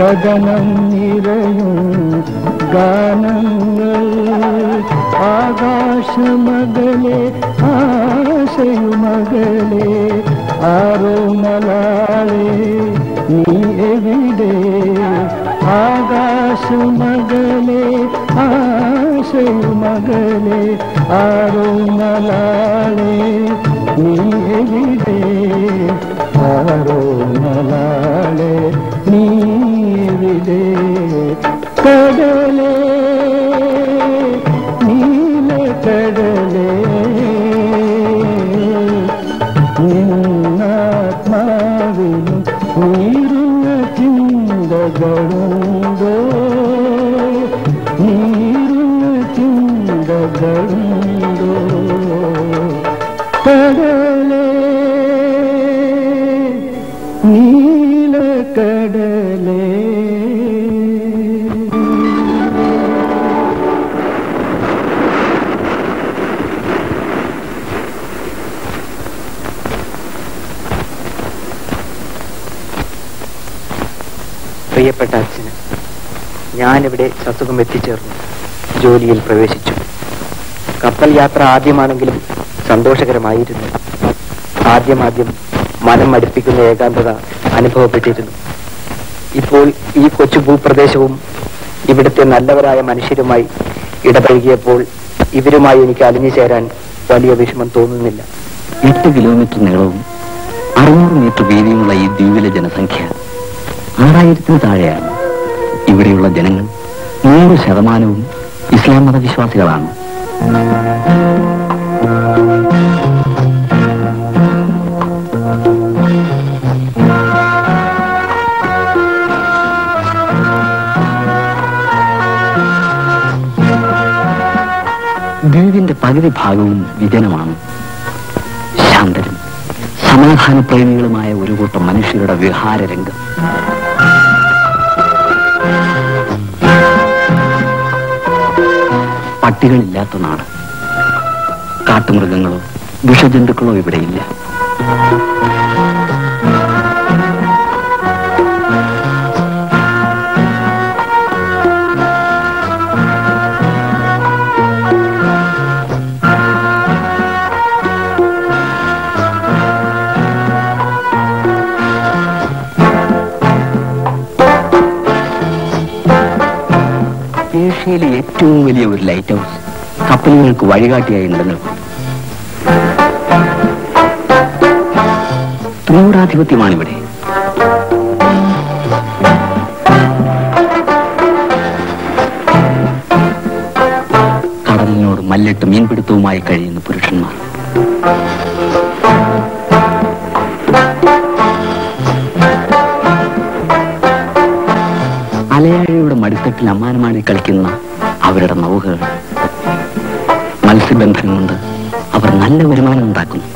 കഥനം നിറയും ഗാനങ്ങൾ. ആകാശമകലെ ആശയുമകലെ ആരോ മലാളെ നീ എവിടെ? ആകാശമകലെ ആശയുമകലെ ആരോ മലാളെ നീ എവിടെ ആരോ മലാളെ നീ എവിടെ ഞാനിവിടെ സസുഖം എത്തിച്ചേർന്നു. ജോലിയിൽ പ്രവേശിച്ചു. കപ്പൽ യാത്ര ആദ്യമാണെങ്കിലും സന്തോഷകരമായിരുന്നു. ആദ്യമാദ്യം മനം മടുപ്പിക്കുന്ന ഏകാന്തത അനുഭവപ്പെട്ടിരുന്നു. ഇപ്പോൾ ഈ കൊച്ചു ഭൂപ്രദേശവും ഇവിടുത്തെ നല്ലവരായ മനുഷ്യരുമായി ഇടപഴകിയപ്പോൾ ഇവരുമായി എനിക്ക് അലിഞ്ഞു ചേരാൻ വലിയ വിഷമം തോന്നുന്നില്ല. എട്ട് കിലോമീറ്റർ നീളവും അറുന്നൂറ് മീറ്റർ വീതിയുമുള്ള ഈ ദ്വീപിലെ ജനസംഖ്യ ആറായിരത്തിന് താഴെയാണ്. ഇവിടെയുള്ള ജനങ്ങൾ നൂറ് ശതമാനവും ഇസ്ലാം മതവിശ്വാസികളാണ്. ദ്വീപിന്റെ പകുതി ഭാഗവും വിജനമാണ്. ശാന്തരും സമാധാന പ്രേമികളുമായ ഒരു കൂട്ടം മനുഷ്യരുടെ വിഹാര രംഗം പട്ടികളില്ലാത്ത നാട്. കാട്ടുമൃഗങ്ങളോ വിഷജന്തുക്കളോ ഇവിടെയില്ല. ഏഷ്യയിലെ ഏറ്റവും വലിയ ഒരു ലൈറ്റ് ഹൗസ് കപ്പലുകൾക്ക് വഴികാട്ടിയായി നിലനിൽക്കും ത്രിപുരാധിപത്യമാണിവിടെ കടലിനോട് മല്ലിട്ട് മീൻപിടുത്തവുമായി കഴിയുന്ന പുരുഷന്മാർ. അലയാഴിയുടെ അമ്മാനമാണി കളിക്കുന്ന അവരുടെ നൗകകൾ മത്സ്യബന്ധനം കൊണ്ട് അവർ നല്ല വരുമാനം ഉണ്ടാക്കുന്നു.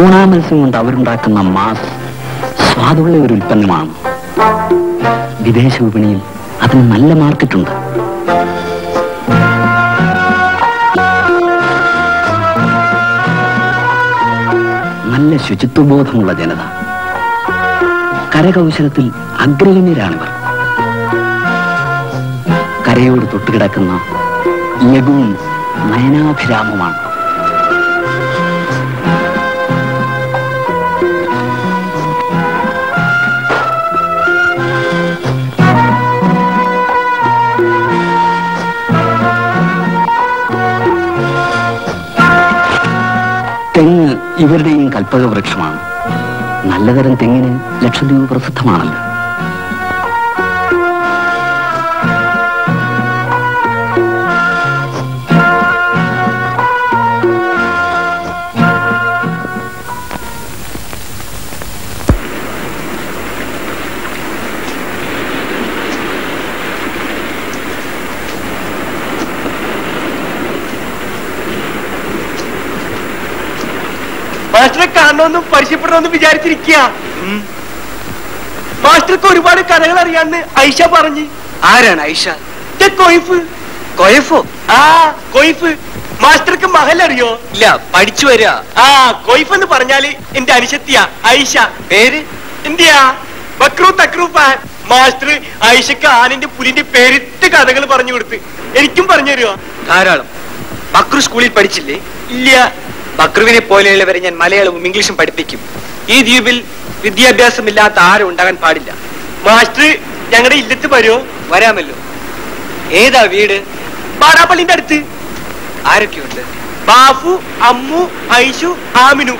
ഊണാ മത്സ്യം കൊണ്ട് അവരുണ്ടാക്കുന്ന മാസ് സ്വാദുള്ള ഒരു ഉൽപ്പന്നമാണ്. വിദേശ വിപണിയിൽ അതിന് നല്ല മാർക്കറ്റുണ്ട് നല്ല ശുചിത്വബോധമുള്ള ജനത. കരകൗശലത്തിൽ അഗ്രഗണ്യരാണിവർ. കരയോട് തൊട്ടുകിടക്കുന്ന ലഘുവും നയനാഭിരാമമാണ്. തെങ്ങ് ഇവരുടെയും കൽപ്പക വൃക്ഷമാണ് നല്ലതരം തെങ്ങിന് ലക്ഷദ്വീപ് പ്രസിദ്ധമാണല്ലോ. കാണണമെന്നും പരിചയപ്പെടണമെന്ന് വിചാരിച്ചിരിക്കുക. മാസ്റ്റർക്ക് ഒരുപാട് കഥകൾ അറിയാന്ന് ഐഷ പറഞ്ഞ്. ആരാണ് ഐഷ? കൊയ്ഫ്. കൊയ്ഫോ? ആ കൊയ്ഫ്. മാസ്റ്റർക്ക് മഹൽ അറിയോ ഇല്ല പഠിച്ചു വരിക. ആ കൊയ്ഫ് എന്ന് പറഞ്ഞാൽ എന്റെ അനുശക്തിയാ ഐഷ. പേര്? എന്തിയാ? ബക്രു തക്രൂഫാൻ മാസ്റ്റർ ഐഷക്ക് ആനിന്റെ പുലിന്റെ പേരിട്ട് കഥകൾ പറഞ്ഞു കൊടുത്ത്. എനിക്കും പറഞ്ഞു തരുമോ ധാരാളം. ബക്രു സ്കൂളിൽ പഠിച്ചില്ലേ? ഇല്ല. ബക്രുവിനെ പോലെയുള്ളവരെ ഞാൻ മലയാളവും ഇംഗ്ലീഷും പഠിപ്പിക്കും. ഈ ദ്വീപിൽ വിദ്യാഭ്യാസമില്ലാത്ത ആരും ഉണ്ടാകാൻ പാടില്ല. മാസ്റ്റർ ഞങ്ങളുടെ ഇല്ലത്ത് വരുമോ വരാമല്ലോ. ഏതാ വീട്? പാടാപ്പള്ളിന്റെ അടുത്ത്. ആരൊക്കെയുണ്ട്? ബാഫു അമ്മു ഐഷു ആമിനു.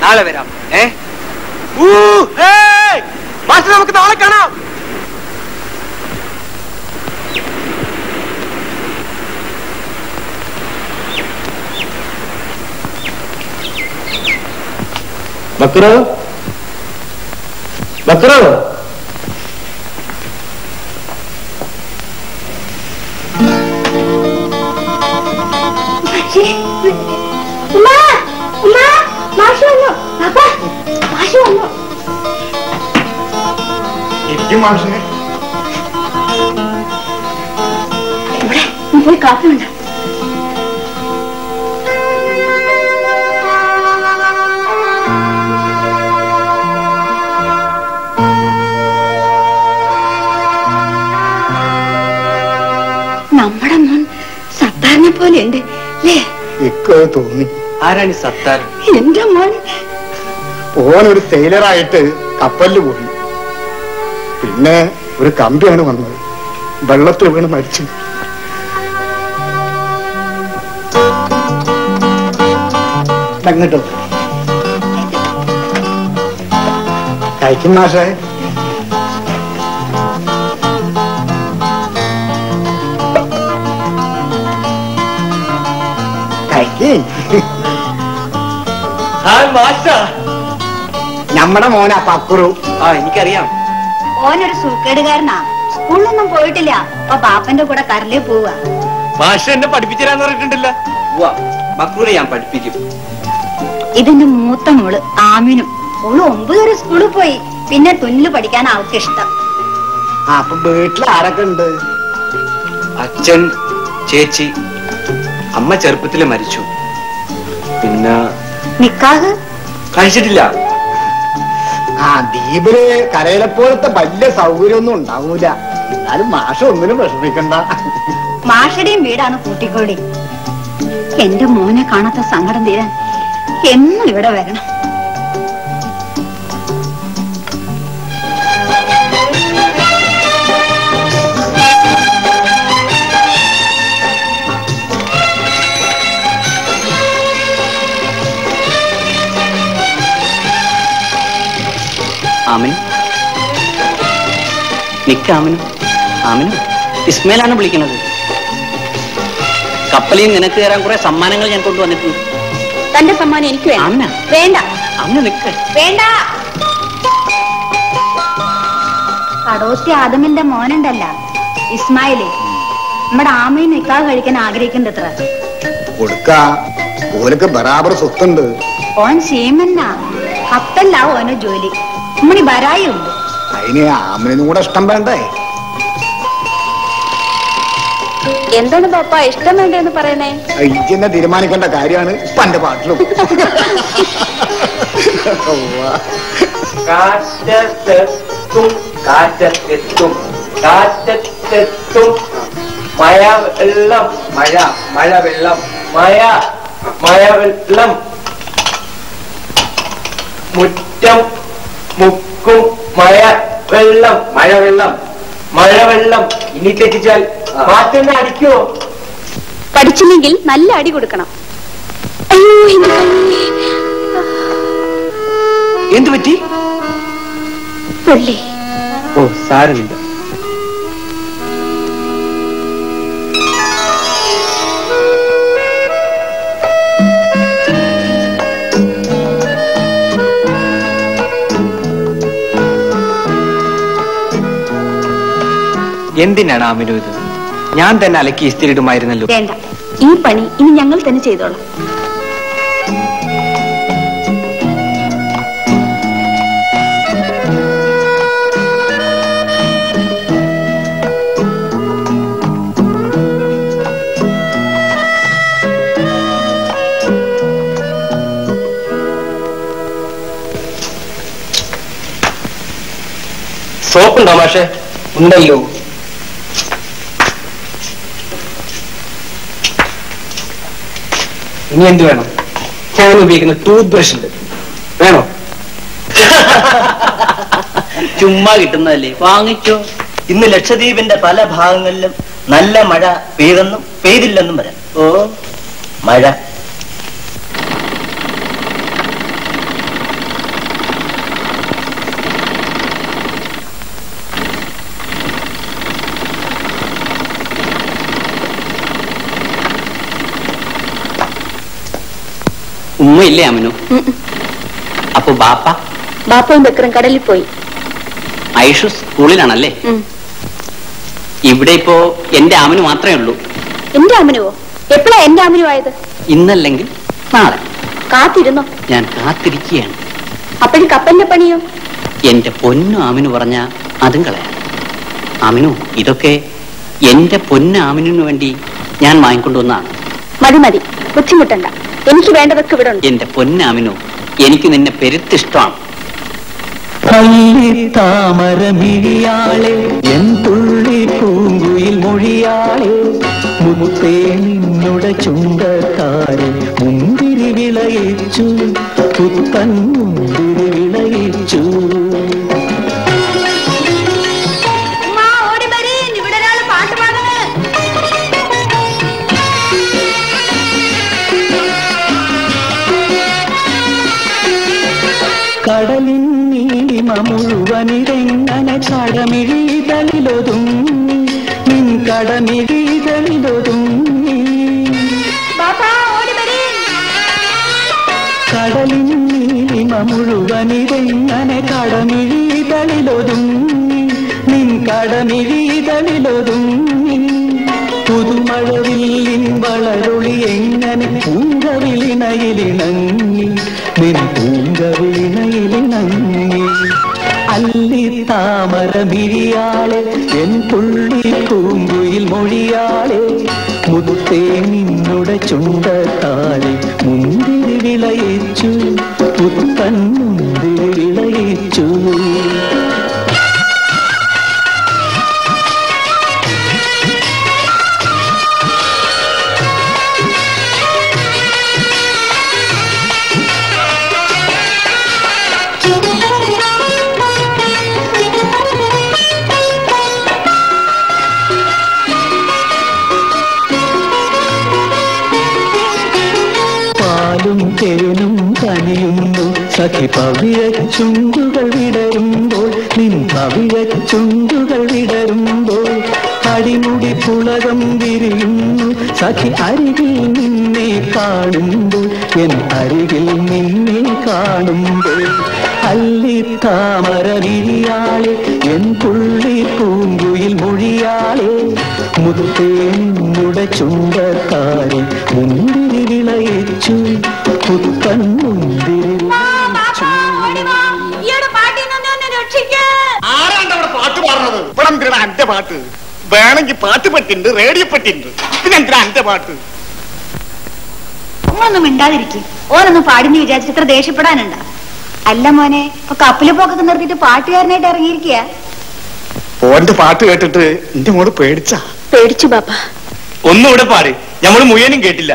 നാളെ വരാം. ഏ! മാസ്റ്റർ നമുക്ക് നാളെ കാണാം ബക്രോ ബക്രോ ഉമ്മ ഉമ്മ മാഷ് വന്നു പാപ്പാ മാഷ് വന്നു ഇരിക്കും മാഷിനെ ഇവിടെ നീ പോയി കാപ്പി ഉണ്ട് സത്താറിനെ പോലെ ഉണ്ട് അല്ലേ? ഇക്ക് തോന്നി. ആരാണ് സത്താർ എന്റെ മോൻ. ഓനൊരു സെയിലറായിട്ട് കപ്പലിൽ പോയി. പിന്നെ ഒരു കമ്പിയാണ് വന്നത്. വെള്ളത്തിൽ വീണ് മരിച്ചു. അങ്ങോട്ടോ കഴിക്കുന്ന മാഷേ. നമ്മുടെ മോനാ പക്കുറു ആ എനിക്കറിയാം. ഓനൊരു സൂക്കേടുകാരനാ സ്കൂളിലൊന്നും പോയിട്ടില്ല. അപ്പൊ ബാപ്പന്റെ കൂടെ കരലേ പോവാ. മാഷ എന്നെ പഠിപ്പിച്ചരാന്ന് പറഞ്ഞിട്ടുണ്ടല്ലോ. ബക്രുവിനെ ഞാൻ പഠിപ്പിക്കും. ഇതിന്റെ മൂത്ത മോൾ ആമിനും. മോൾ ഒമ്പത് വരെ സ്കൂളിൽ പോയി. പിന്നെ തുന്നിൽ പഠിക്കാൻ അവൾക്ക് ഇഷ്ടം. അപ്പൊ വീട്ടിൽ ആരൊക്കെ ഉണ്ട്? അച്ഛൻ ചേച്ചി അമ്മ ചെറുപ്പത്തിൽ മരിച്ചു. പിന്നെ നിക്കാഹ്? കഴിച്ചിട്ടില്ല. ആ ദ്വീപിൽ കരയിലെ പോലത്തെ വലിയ സൗകര്യമൊന്നും ഉണ്ടാവൂല. എന്നാലും മാഷ ഒന്നിനും വിഷമിക്കണ്ട. മാഷയുടെയും വീടാണ് കൂട്ടിക്കോടി എന്റെ മോനെ കാണാത്ത സങ്കടം തീരാൻ എന്നും ഇവിടെ വരണം. നിക്ക ആമിനു. ആമിനു? ഇസ്മയിലാണ് വിളിക്കുന്നത്. കപ്പലിൽ നിനക്ക് തരാൻ കുറെ സമ്മാനങ്ങൾ ഞാൻ കൊണ്ടുവന്നിട്ടുണ്ട് തന്റെ സമ്മാനം എനിക്ക് വേണം. വേണ്ട. ആമിന നിക്ക. വേണ്ട. കടോത്തി ആദമിന്റെ മോനുണ്ടല്ല ഇസ്മായിലെ. നമ്മുടെ ആമയും നിക്കാ കഴിക്കാൻ ആഗ്രഹിക്കുന്നുണ്ട് അത്ര കൊടുക്ക. ഓലക്ക് ബറാബർ സ്വത്തുണ്ട്. ഓൻ സീമന്നാ കപ്പല്ല ഓനോ ജോലി. നമ്മുടെ ബരായി ഉണ്ട്. അതിന് ആമിനും കൂടെ ഇഷ്ടം വേണ്ടേ എന്താണ് പാപ്പ ഇഷ്ടം വേണ്ടെന്ന് പറയണേ? ഇജ്ജെന്നെ തീരുമാനിക്കേണ്ട കാര്യമാണ് ഇപ്പൊ എന്റെ പാട്ടിലും. കാറ്റത്തെത്തും കാറ്റത്തെത്തും കാറ്റത്തെത്തും. മഴ വെള്ളം മഴ മഴ വെള്ളം മഴ മഴ വെള്ളം. മുറ്റം മുക്കും മഴ വെള്ളം മഴ വെള്ളം. മഴ വെള്ളം. ഇനി തെറ്റിച്ചാൽ മാറ്റന്നെ അടിക്കോ? പഠിച്ചില്ലെങ്കിൽ നല്ല അടി കൊടുക്കണം. എന്തു പറ്റി? ഓ സാരമില്ല. എന്തിനാണ് അമിനു ഇത്? ഞാൻ തന്നെ അലക്കി ഇസ്തിരിടുമായിരുന്നല്ലോ. വേണ്ട. ഈ പണി ഇനി ഞങ്ങൾ തന്നെ ചെയ്തോളാം. സോപ്പുണ്ടോ മാഷേ? ഉണ്ടല്ലോ. ഇനി എന്ത് വേണം? ഞാൻ ഉപയോഗിക്കുന്ന ടൂത്ത് ബ്രഷ് ഉണ്ട്. വേണോ? ചുമ്മാ കിട്ടുന്നതല്ലേ? വാങ്ങിച്ചോ ഇന്ന് ലക്ഷദ്വീപിന്റെ പല ഭാഗങ്ങളിലും നല്ല മഴ പെയ്തെന്നും പെയ്തില്ലെന്നും വരാം ഓ മഴ. ഉമ്മയില്ലേ അമനു? അപ്പൊ ബാപ്പ? ബാപ്പയും ബക്രം കടലിൽ പോയി. ഐഷു സ്കൂളിലാണല്ലേ? ഇവിടെ ഇപ്പോ എന്റെ അമനു മാത്രമേ ഉള്ളൂ. എന്റെ അമ്മനുവോ എപ്പോഴാ എന്റെ അമ്മനു ആയത്? ഇന്നല്ലെങ്കിൽ നാളെ. കാത്തിരുന്നോ? ഞാൻ കാത്തിരിക്കുകയാണ്. അപ്പോഴും കപ്പന്റെ പണിയോ? എന്റെ പൊന്നു ആമിനു പറഞ്ഞ അതും കളയാം. ആമിനു ഇതൊക്കെ എന്റെ പൊന്നു ആമിനു വേണ്ടി ഞാൻ വാങ്ങിക്കൊണ്ടുവന്നാണ് മതി മതി. ബുദ്ധിമുട്ടണ്ട. എനിക്ക് വേണ്ടതൊക്കെ ഇവിടെ ഉണ്ട്. എന്റെ പൊന്നാമിനു എനിക്ക് നിന്നെ പെരുത്തിഷ്ടമാണ്. പള്ളി താമര മിഴിയാളെ എൻ തുള്ളി പൂങ്കുയിൽ മൊഴിയാളെ മുത്തേ നിന്നുടെ ചുണ്ടക്കാരെ മുന്തിരി വിളയിച്ചു പുത്തൻ മുന്തിരി വിളയിച്ചു. നിൻ കടമിഴിതളിലൊതുങ്ങി പുതുമഴവില്ലിൻ വളരൊളി എങ്ങനെ പൂങ്കവിളിണയിലിണങ്ങി നിൻ പൂങ്കവിളിണയിലിണങ്ങി അല്ലി താമര മിരിയാളെ എൻ പുള്ളി പൂങ്കുയിൽ മൊഴിയാളെ മുത്തേ നിന്നുടെ ചുണ്ടത്താലെ മുന്തിരി വിളയിച്ചു പുത്തൻ മുന്തിരി വിളയിച്ചു. പവിഴച്ചുണ്ടുകൾ വിടരുമ്പോൾ നിൻ പവിഴച്ചുണ്ടുകൾ വിടരുമ്പോൾ അടിമുടി പുളകം വിരിയുന്നു. സഖി അരികിൽ നിന്നെ കാണുമ്പോൾ എൻ അരികിൽ നിന്നെ കാണുമ്പോൾ അല്ലി താമര വിരിയാളെ എൻ പുള്ളി പൂങ്കുയിൽ മൊഴിയാളെ മുത്തേ നിന്നുടെ ചുണ്ടക്കാരെ മുന്തിരി വിളയിച്ചു. പുത്തൻ മുന്തിരി പാട്ട്. വേണമെങ്കിൽ പാട്ട് പറ്റിണ്ട് റേഡിയോ പറ്റിണ്ട്. പിന്നെന്തിനാ എന്റെ പാട്ട്? ഒന്നും മിണ്ടാതിരിക്കും. ഓനൊന്നും പാടിന്ന് വിചാരിച്ചിട്ട് ഇത്ര ദേഷ്യപ്പെടാനുണ്ടാ. അല്ല മോനെ ഇപ്പൊ കപ്പിൽ പോക്കൊക്കെ നിർത്തിയിട്ട് പാട്ടുകാരനായിട്ട് ഇറങ്ങിയിരിക്കുക ഓന്റെ പാട്ട് കേട്ടിട്ട് എന്റെ മോൾ പേടിച്ച? പേടിച്ചു ബാപ്പ. ഒന്നും ഇവിടെ പാടി. ഞമ്മൾ മുയനും കേട്ടില്ല.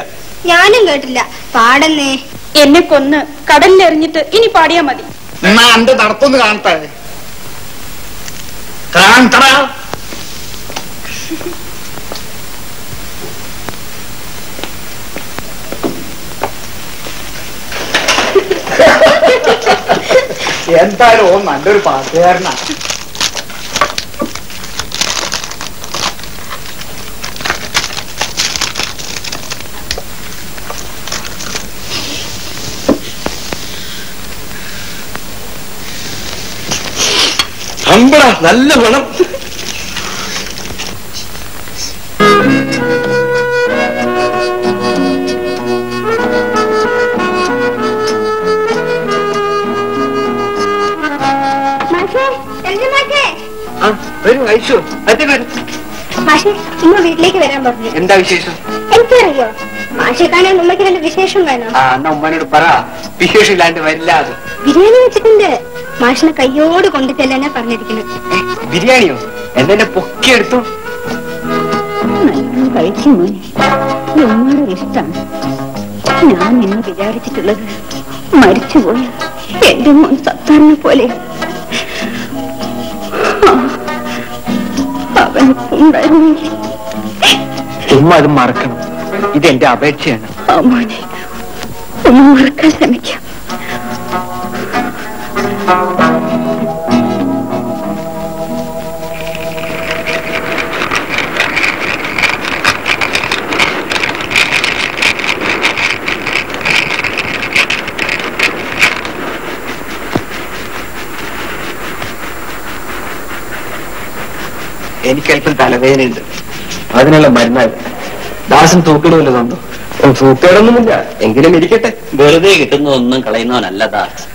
ഞാനും കേട്ടില്ല. പാടല്ലേ? എന്നെ കൊന്ന് കടലിലെറിഞ്ഞിട്ട് ഇനി പാടിയാ മതി. എന്നാ എന്റെ നടത്തൊന്ന് കാണട്ടെ. കാണട്ടടാ. എന്തായാലും ഓ നല്ലൊരു പാട്ടുകാരനാ. അമ്പട നല്ല മണം വരൂ അയച്ചു അതെ വരൂ മാഷെ ഇന്ന് വീട്ടിലേക്ക് വരാൻ പറഞ്ഞു. എന്താ വിശേഷം? എനിക്കറിയോ മാഷെ കാണാൻ ഉമ്മയ്ക്ക് രണ്ട് വിശേഷം വേണം. ആ എന്നാ ഉമ്മനോട് പറ. വിശേഷം ഇല്ലാണ്ട് വരില്ലാതെ ബിരിയാണി വെച്ചിട്ടുണ്ട്. മാഷിനെ കയ്യോട് കൊണ്ടു ചെല്ലാനാ പറഞ്ഞിരിക്കുന്നത് ബിരിയാണിയോ? എന്നെ പൊക്കിയെടുത്തു കഴിച്ചു മോനെ. ഉമ്മയുടെ ഇഷ്ടമാണ് ഞാൻ നിന്ന് വിചാരിച്ചിട്ടുള്ളത് മരിച്ചുപോയ. എന്റെ മോൻ സത്താറിനെ പോലെ ഉമ്മ അത് മറക്കണം. ഇത് എന്റെ അപേക്ഷയാണ്. ഒന്ന് മറക്കാൻ ശ്രമിക്കാം. എനിക്ക് അല്പം തലവേദനയുണ്ട്. അതിനുള്ള മരുന്നാണ് ദാസൻ തൂക്കിടുമല്ലോ തന്നു തൂക്കേടൊന്നുമില്ല. എങ്കിലും ഇരിക്കട്ടെ. വെറുതെ കിട്ടുന്ന ഒന്നും കളയുന്നവനല്ല ദാസ്.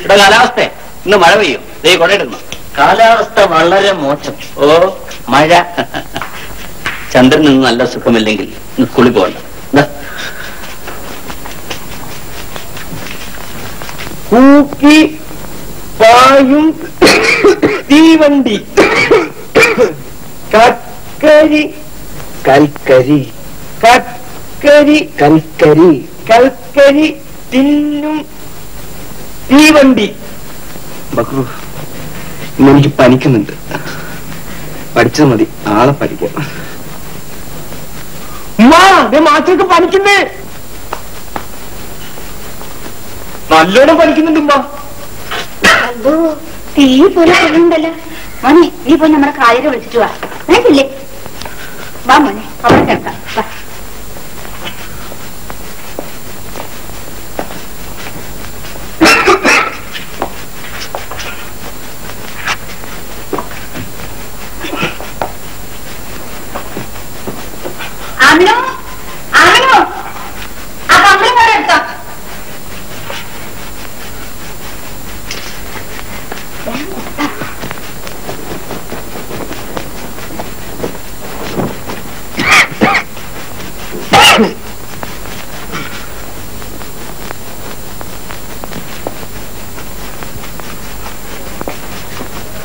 ഇവിടെ കാലാവസ്ഥ. ഇന്ന് മഴ പെയ്യും. ദേ കൊടയിടുന്നു. കാലാവസ്ഥ വളരെ മോശം. ഓ മഴ. ചന്ദ്രൻ നിന്ന് നല്ല സുഖമില്ലെങ്കിൽ സ്കൂളിൽ പോകണ്ട. ൂക്കി കൂക്കി പായും തീവണ്ടി. കൽക്കരി കൽക്കരി. കൽക്കരി കൽക്കരി. കൽക്കരി തിന്നും. തീവണ്ടി. ബക്രു എനിക്ക് പനിക്കുന്നുണ്ട്. പഠിച്ചത് മതി. ആളെ പഠിക്കാം. മാറ്റൊക്കെ പനിക്കുന്നേ. നല്ലോണം പഠിക്കുന്നുണ്ട് ഉമ്മ. തീ പോലെ കൊള്ളുന്നുണ്ടല്ലോ മോനെ നീ പോയി നമ്മുടെ കാര്യം വിളിച്ചിട്ട് വാ. വേണ്ടില്ലേ വാ മോനെ അവിടെ കിടക്കാം വാ ആമിനോ ആമിനോ ആ കമ്പിളി പോലെ എടുത്തോ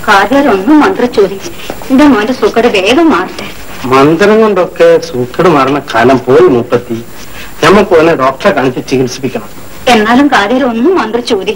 കാര്യമൊന്നും മന്ത്രിച്ചോതി എന്റെ മോന്റെ സൂക്കട് വേഗം മാറട്ടെ. മന്ത്രം കൊണ്ടൊക്കെ സൂക്കട് മാറുന്ന കാലം പോയി മുപ്പത്തി. നമുക്ക് പോലെ ഡോക്ടറെ കാണിച്ച് ചികിത്സിപ്പിക്കണം. എന്നാലും മന്ത്രിച്ചോതി എന്റെ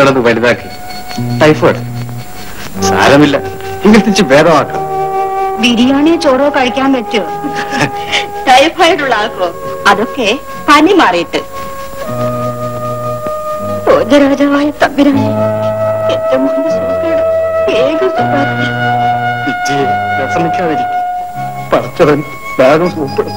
കൊണ്ടു നടന്ന് വലുതാക്കി. ടൈഫോയിഡ്. സാരമില്ല. എങ്കിൽ തിരിച്ച് ഭേദമാക്കാം. ബിരിയാണിയോ ചോറോ കഴിക്കാൻ പറ്റുമോ? ടൈഫോയിഡ് ഉള്ള ആൾക്കോ അതൊക്കെ പനി മാറിയിട്ട്. ഭോജരാജാവായ തമ്പിരാണി എന്റെ മോന്റെ പടച്ചവൻ വേഗം സൂപ്പിടും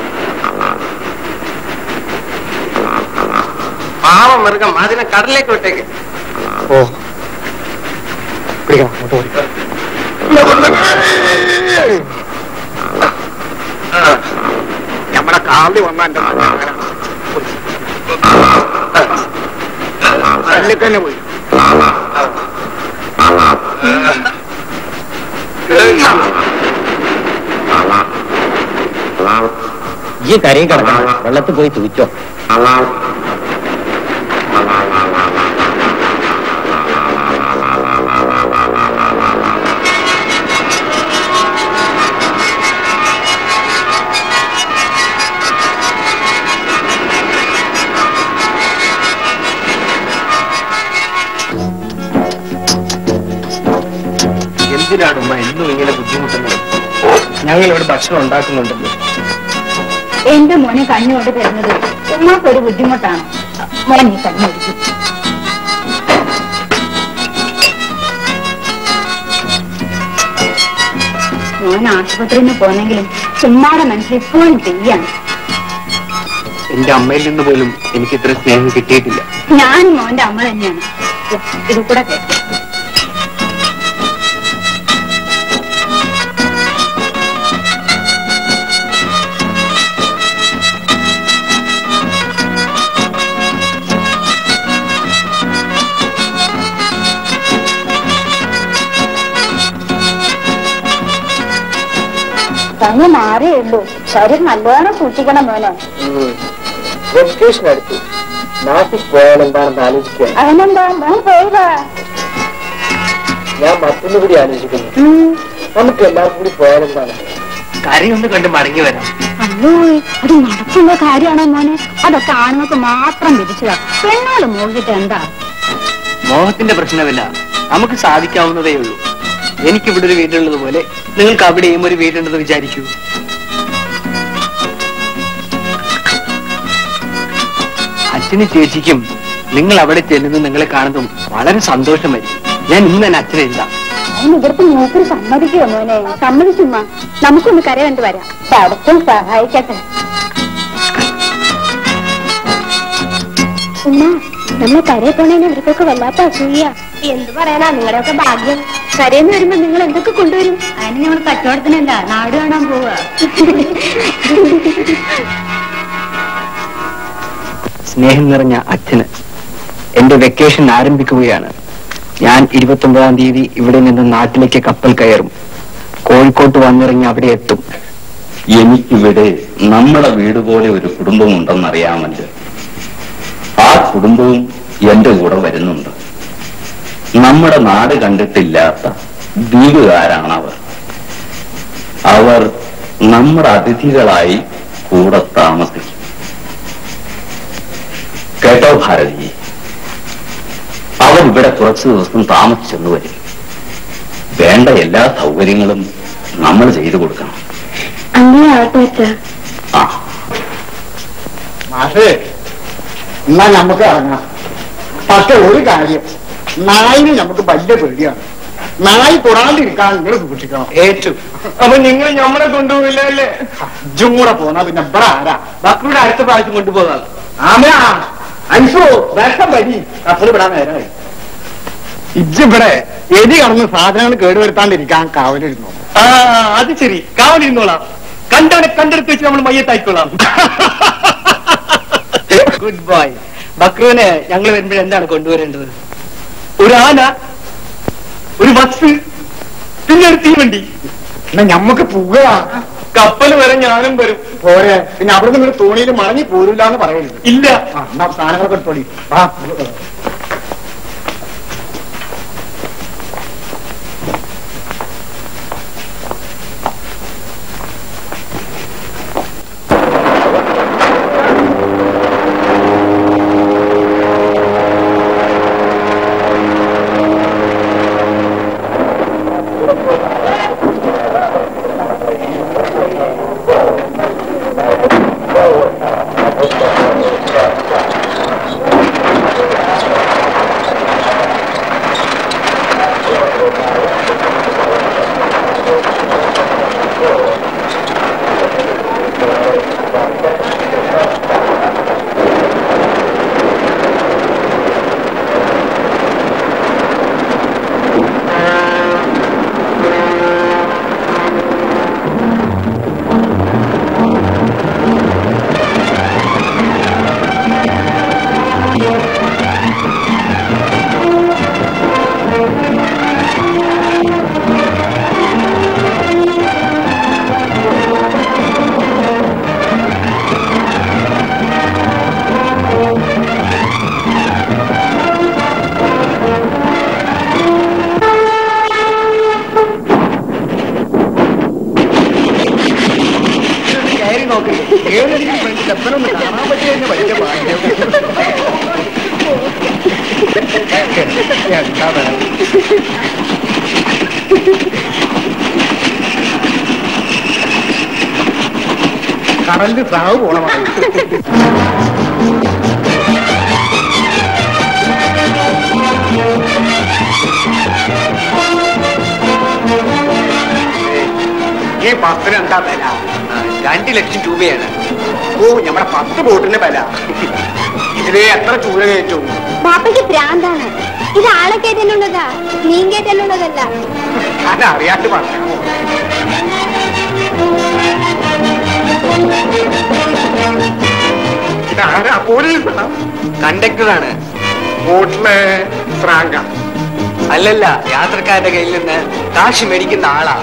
മൃഗം അതിനെ കടലിലേക്ക് വിട്ടേക്ക്. ഓ. പിടിക്കണം കാളി വന്ന എന്റെ കല്ലിൽ തന്നെ പോയി. ഈ കരയും കിടക്കണം. വെള്ളത്തിൽ പോയി തൂച്ചോ എന്തിനാണ് ഉമ്മ എന്നും ഇങ്ങനെ ബുദ്ധിമുട്ടുന്നത്? ഞങ്ങൾ ഇവിടെ ഭക്ഷണം ഉണ്ടാക്കുന്നുണ്ടല്ലോ. എന്റെ മോനെ കഞ്ഞുകൊണ്ട് തരുന്നത് ഉമ്മാക്കൊരു ബുദ്ധിമുട്ടാണ്. മോൻ ഈ കഞ്ഞി കുടിക്കും. മോൻ ആശുപത്രിയിൽ നിന്ന് പോന്നെങ്കിലും ഉമ്മാടെ മനസ്സിൽ ഇപ്പോഴും ചെയ്യാണ് എന്റെ അമ്മയിൽ നിന്ന് പോലും എനിക്ക് ഇത്ര സ്നേഹം കിട്ടിയിട്ടില്ല. ഞാൻ മോന്റെ അമ്മ തന്നെയാണ്. ഇത് കൂടെ കേട്ടോ തന്നെ മാറിയേ ഉള്ളൂ. ശരീരം നല്ലോണം സൂക്ഷിക്കണം മോനെ. വെക്കേഷൻ അടുത്തു. നാട്ടിൽ പോയാൽ എന്താണെന്ന് ആലോചിക്കുക. അതിനെന്താ? മോൻ ഞാൻ മറ്റൊന്നു കൂടി ആലോചിക്കുന്നു. നമുക്ക് എല്ലാവർക്കും കൂടി പോയാൽ എന്താണ് കരയൊന്ന് കണ്ട് മടങ്ങി വരാം. അയ്യോ അത് നടക്കുന്ന കാര്യമാണോ മോനെ? അതൊക്കെ ആണുങ്ങൾക്ക് മാത്രം വിധിച്ചതാ. പെണ്ണോട് മോകിട്ട് എന്താ? മോഹത്തിന്റെ പ്രശ്നമില്ല. നമുക്ക് സാധിക്കാവുന്നതേ ഉള്ളൂ. എനിക്കിവിടെ ഒരു വീട്ടിലുള്ളത് പോലെ നിങ്ങൾക്ക് അവിടെയും ഒരു വീടുണ്ടെന്ന് വിചാരിക്കൂ. അച്ഛനും ചേച്ചിക്കും നിങ്ങൾ അവിടെ ചെല്ലുന്നു നിങ്ങളെ കാണുന്നതും വളരെ സന്തോഷമായിരിക്കും ഞാൻ ഇന്ന് തന്നെ അച്ഛനെ എഴുതാം. ഇവിടുത്തെ മൂപ്പര് സമ്മതിക്കുമോനെ മോനെ? സമ്മതിച്ചുമ്മ നമുക്കൊന്ന് കരകണ്ട് വരാം. പടത്തും സഹായിക്കട്ടെ. ഉമ്മ നമ്മൾ കരയെ പോണേന് ഇവർക്കൊക്കെ വല്ലാത്ത അസൂയ. എന്ത് പറയാനാ നിങ്ങളുടെയൊക്കെ ഭാഗ്യം? കരയെന്ന് വരുമ്പോ നിങ്ങൾ എന്തൊക്കെ കൊണ്ടുവരും? അതിന് ഞങ്ങൾ കച്ചവടത്തിനല്ല നാട് കാണാൻ പോവാ. സ്നേഹം നിറഞ്ഞ അച്ഛന് എന്റെ വെക്കേഷൻ ആരംഭിക്കുകയാണ്. ഞാൻ ഇരുപത്തി ഒമ്പതാം തീയതി ഇവിടെ നിന്ന് നാട്ടിലേക്ക് കപ്പൽ കയറും. കോഴിക്കോട്ട് വന്നിറങ്ങി അവിടെ എത്തും. എനിക്കിവിടെ നമ്മുടെ വീട് പോലെ ഒരു കുടുംബം ഉണ്ടെന്നറിയാമല്ലോ ആ കുടുംബവും എന്റെ കൂടെ വരുന്നുണ്ട്. നമ്മുടെ നാട് കണ്ടിട്ടില്ലാത്ത ദ്വീപുകാരാണ് അവർ അവർ നമ്മുടെ അതിഥികളായി കൂടെ താമസിക്കും. കേട്ടോ ഭാരതി? അവർ ഇവിടെ കുറച്ചു ദിവസം താമസിച്ചെന്ന് വരും. വേണ്ട എല്ലാ സൗകര്യങ്ങളും നമ്മൾ ചെയ്തു കൊടുക്കണം. ആ. മാഷേ എന്നാ നമുക്ക് ഇറങ്ങാം. പക്ഷെ ഒരു കാര്യം. നായിന് നമുക്ക് വലിയ പേടിയാണ്. നായി തൊടാണ്ടിരിക്കാൻ നിങ്ങൾ സൂക്ഷിക്കണം. ഏറ്റു. അപ്പൊ നിങ്ങൾ ഞമ്മളെ കൊണ്ടുപോയില്ലേ അല്ലേ ഇജ്ജും കൂടെ പോന്നാ പിന്നെ ഇവിടെ ആരാ? ബക്രൂടെ അടുത്ത പ്രാവശ്യം കൊണ്ടുപോകാം. ആമയാ അൻസോ വേഷം വരി കപ്പൽ വിടാൻ നേരമായി ഇജ്ജിവിടെ എലി കടന്ന് സാധനങ്ങൾ കേടുവരുത്താണ്ടിരിക്കാൻ കാവലിരുന്നു? ആ അത് ശരി. കാവലിരുന്നോളാം. കണ്ടാണ് കണ്ടെടുത്ത് വെച്ച് നമ്മൾ മയ്യത്തായിക്കോളാം. ഗുഡ് ബോയ് ബക്രുവിനെ ഞങ്ങൾ വരുമ്പോഴെന്താണ് കൊണ്ടുവരേണ്ടത്? ഒരു ആന ഒരു ബസ്. പിന്നെ ഒരു തീവണ്ടി എന്നാ ഞമ്മക്ക് പോവുക കപ്പൽ വരെ ഞാനും വരും. പോരെ. പിന്നെ അവിടെ നിങ്ങൾ തോണിയിൽ മടങ്ങി എന്ന് പറയരുത്. ഇല്ല. ആ, എന്നാ സാധനങ്ങളൊക്കെ എടുത്തോളി. കണ്ടക്ടറാണ്. ബോട്ടിലെ ഫ്രാങ്ക. അല്ലല്ല യാത്രക്കാരുടെ കയ്യിൽ നിന്ന് കാശ് മേടിക്കുന്ന ആളാ.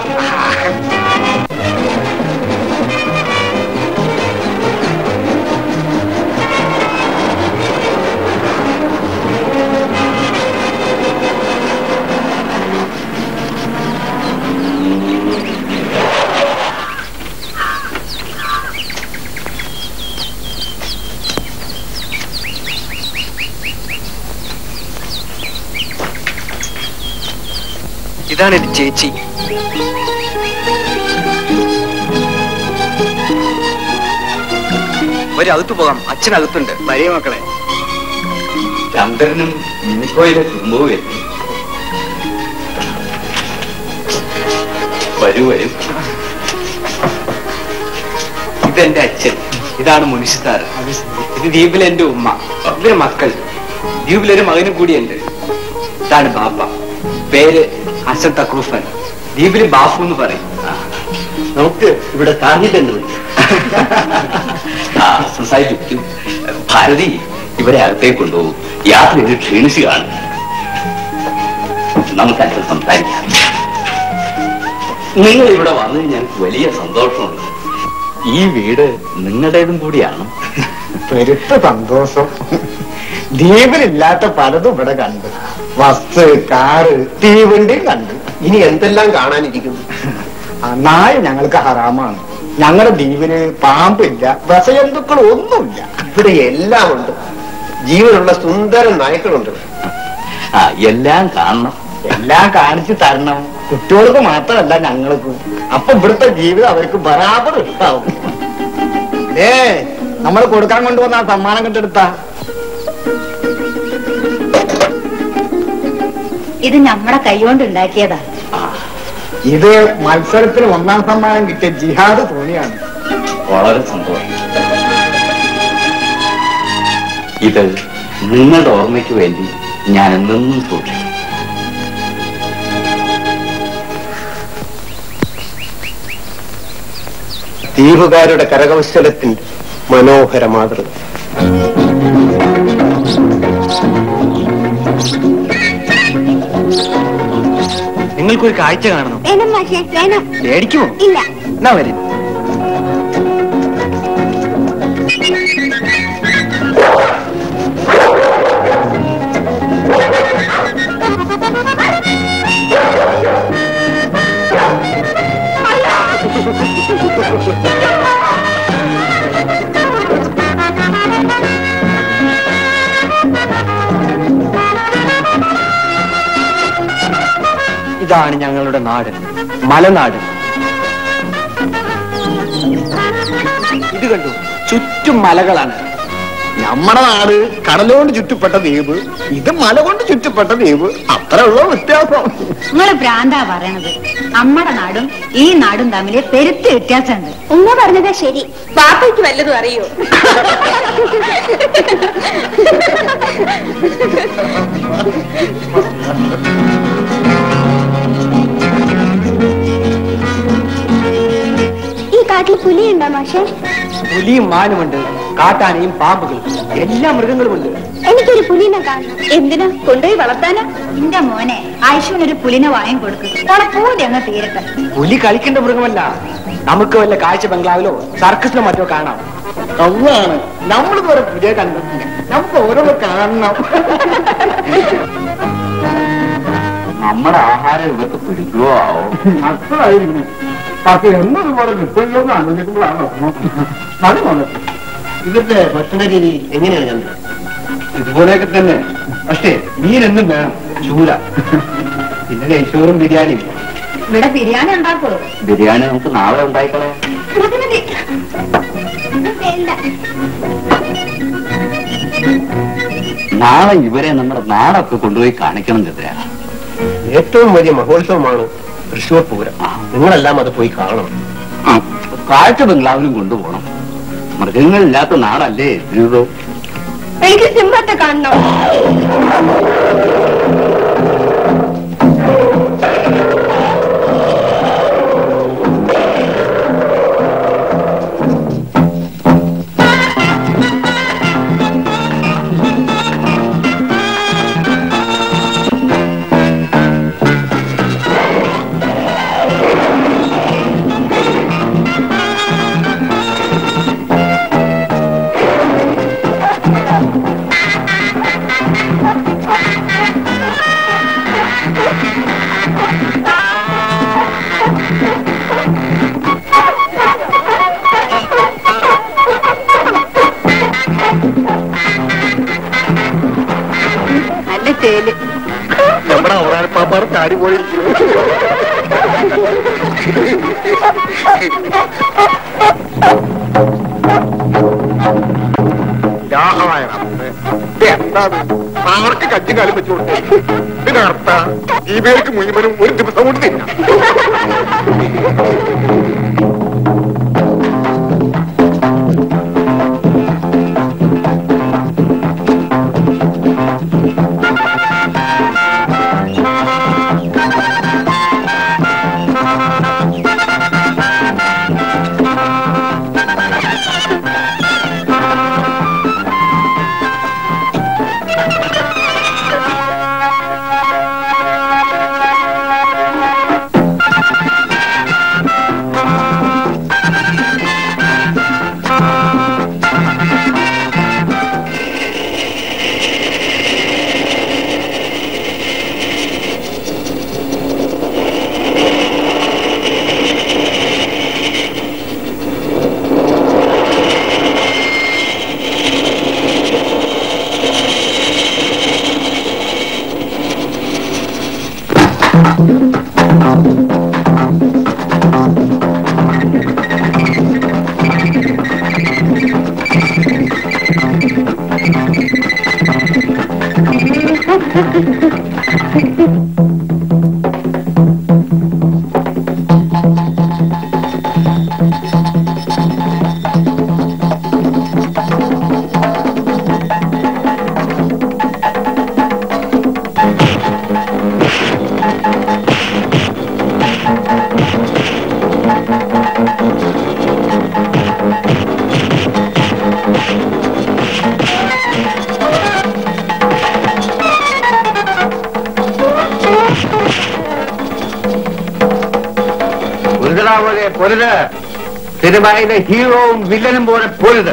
ഇതാണ് എന്റെ ചേച്ചി. ഒരകത്ത് പോകാം. അച്ഛൻ അകത്തുണ്ട് വലിയ മക്കളെ. ചന്ദ്രനും മിനിക്കോയിലെ കുടുംബവും എത്തി. വരൂ വരൂ. ഇതെന്റെ അച്ഛൻ. ഇതാണ് മുനിഷിത്താർ ഇത് ദ്വീപിലെ എന്റെ ഉമ്മ. ഇവർ മക്കൾ. ദ്വീപിലൊരു മകനും കൂടിയുണ്ട് ഇതാണ് ബാപ്പ. പേര് ഹസൻ തക്രൂഫൻ ദ്വീപിൽ ബാഫു എന്ന് പറയും. നമുക്ക് ഇവിടെ സംസാരിച്ചു ഭാരതി ഇവരെ അകത്തേക്ക് കൊണ്ടുപോകും. യാത്ര ഇത് ക്ഷീണിച്ചു കാണും. നമുക്ക് അല്പം സംസാരിക്കാം. നിങ്ങൾ ഇവിടെ വന്നത് ഞങ്ങൾക്ക് വലിയ സന്തോഷമുണ്ട്. ഈ വീട് നിങ്ങളുടേതും കൂടിയാണ്. പെരുത്ത സന്തോഷം. ദ്വീപിലില്ലാത്ത പലതും ഇവിടെ കണ്ടു. ബസ് കാറ് തീവണ്ടി കണ്ടു. ഇനി എന്തെല്ലാം കാണാനിരിക്കുന്നു? ആ നായ ഞങ്ങൾക്ക് ഹറാമാണ്. ഞങ്ങളുടെ ദ്വീപിന് പാമ്പില്ല വിഷജന്തുക്കൾ ഒന്നുമില്ല. ഇവിടെ എല്ലാം ഉണ്ട്. ജീവനുള്ള സുന്ദര നായ്ക്കളുണ്ട്. ആ എല്ലാം കാണണം. എല്ലാം കാണിച്ചു തരണം. കുട്ടികൾക്ക് മാത്രമല്ല ഞങ്ങൾക്കും. അപ്പൊ ഇവിടുത്തെ ജീവിതം അവർക്ക് ബരാബർ ഉണ്ടാവും ഏ നമ്മൾ കൊടുക്കാൻ കൊണ്ടുവന്ന ആ സമ്മാനം കണ്ടെടുത്ത. ഇത് നമ്മുടെ കൈകൊണ്ട് ഉണ്ടാക്കിയതാ ഇത് മത്സരത്തിൽ ഒന്നാം സമ്മാനം കിട്ടിയ ജിഹാദ് തോണിയാണ് വളരെ സന്തോഷം ഇത് നിങ്ങളുടെ ഓർമ്മയ്ക്ക് വേണ്ടി ഞാൻ എന്നും സൂക്ഷിക്കും. ദ്വീപുകാരുടെ കരകൗശലത്തിന്റെ മനോഹര മാതൃക. നിങ്ങൾക്കൊരു കാഴ്ച കാണണം. വേണം പേടിക്കുമോ? ഇല്ല. എന്നാ വരും. ഇതാണ് ഞങ്ങളുടെ നാട്. മലനാട്. ഇത് കണ്ടു? ചുറ്റും മലകളാണ്. നമ്മുടെ നാട് കടലുകൊണ്ട് ചുറ്റപ്പെട്ട ദ്വീപ് ഇത് മല കൊണ്ട് ചുറ്റപ്പെട്ട ദ്വീപ്. അത്ര ഉള്ള വ്യത്യാസം. നിങ്ങൾ ഭ്രാന്താ പറയണത്. നമ്മുടെ നാടും ഈ നാടും തമ്മിൽ പെരുത്ത് വ്യത്യാസമുണ്ട്. ഉമ്മ പറഞ്ഞതാ ശരി. പാപ്പയ്ക്ക് വല്ലതും അറിയോ? ഈ കാട്ടിൽ പുലിയുണ്ടോ മാഷേ? പുലിയും മാനുമുണ്ട്. കാട്ടാനയും പാമ്പുകളും. എല്ലാ മൃഗങ്ങളും മൃഗങ്ങളുമുണ്ട്. എനിക്കൊരു പുലിനെ കാണണം. എന്തിനാ? കൊണ്ടുപോയി വളർത്താനാ? എന്റെ മോനെ ആയുഷുവിനൊരു പുലിനെ വാങ്ങി കൊടുക്കും. അങ്ങ് തീരട്ടെ. പുലി കളിക്കേണ്ട മൃഗമല്ല. നമുക്ക് വല്ല കാഴ്ച ബംഗ്ലാവിലോ സർക്കസിലോ മറ്റോ കാണാം. അതാണ് വേറെ പുതിയ കണ്ടിട്ടില്ല. നമുക്ക് ഓരോന്ന് കാണണം. നമ്മുടെ ആഹാരം ഇവർക്ക് പിടിക്കുവോ? ആവോ പക്ഷെ എന്നതുപോലെ കിട്ടുമല്ലോ എന്ന് ആലോചിക്കുമ്പോഴാണ് അത് മോനെ ഇവരുടെ ഭക്ഷണ രീതി എങ്ങനെയാണ് ഇതുപോലെയൊക്കെ തന്നെ. പക്ഷേ മീനെന്നും വേണം. ചൂര പിന്നെ നെയ്ച്ചോറും ബിരിയാണി ഇവിടെ ബിരിയാണി ഉണ്ടാക്കോ ബിരിയാണി നമുക്ക് നാളെ. വേണ്ട. നാളെ ഇവരെ നമ്മുടെ നാടൊക്കെ കൊണ്ടുപോയി കാണിക്കണം ചന്ദ്ര ഏറ്റവും വലിയ മഹോത്സവമാണ് തൃശ്ശൂർ പൂരം. നിങ്ങളെല്ലാം അത് പോയി കാണണം. ആ, കാഴ്ച ബംഗ്ലാവിനും കൊണ്ടുപോകണം. മൃഗങ്ങളില്ലാത്ത നാടല്ലേ ജീവിതം എനിക്ക് സിംഹത്തെ കാണണം. കജ്ജി കാലം വെച്ചു ഇതിനർത്ഥ ഈ പേർക്ക് മുഴുവനും ഒരു ദിവസം കൊണ്ട് സിനിമയിലെ ഹീറോവും വില്ലനും പോലെ പൊരുത്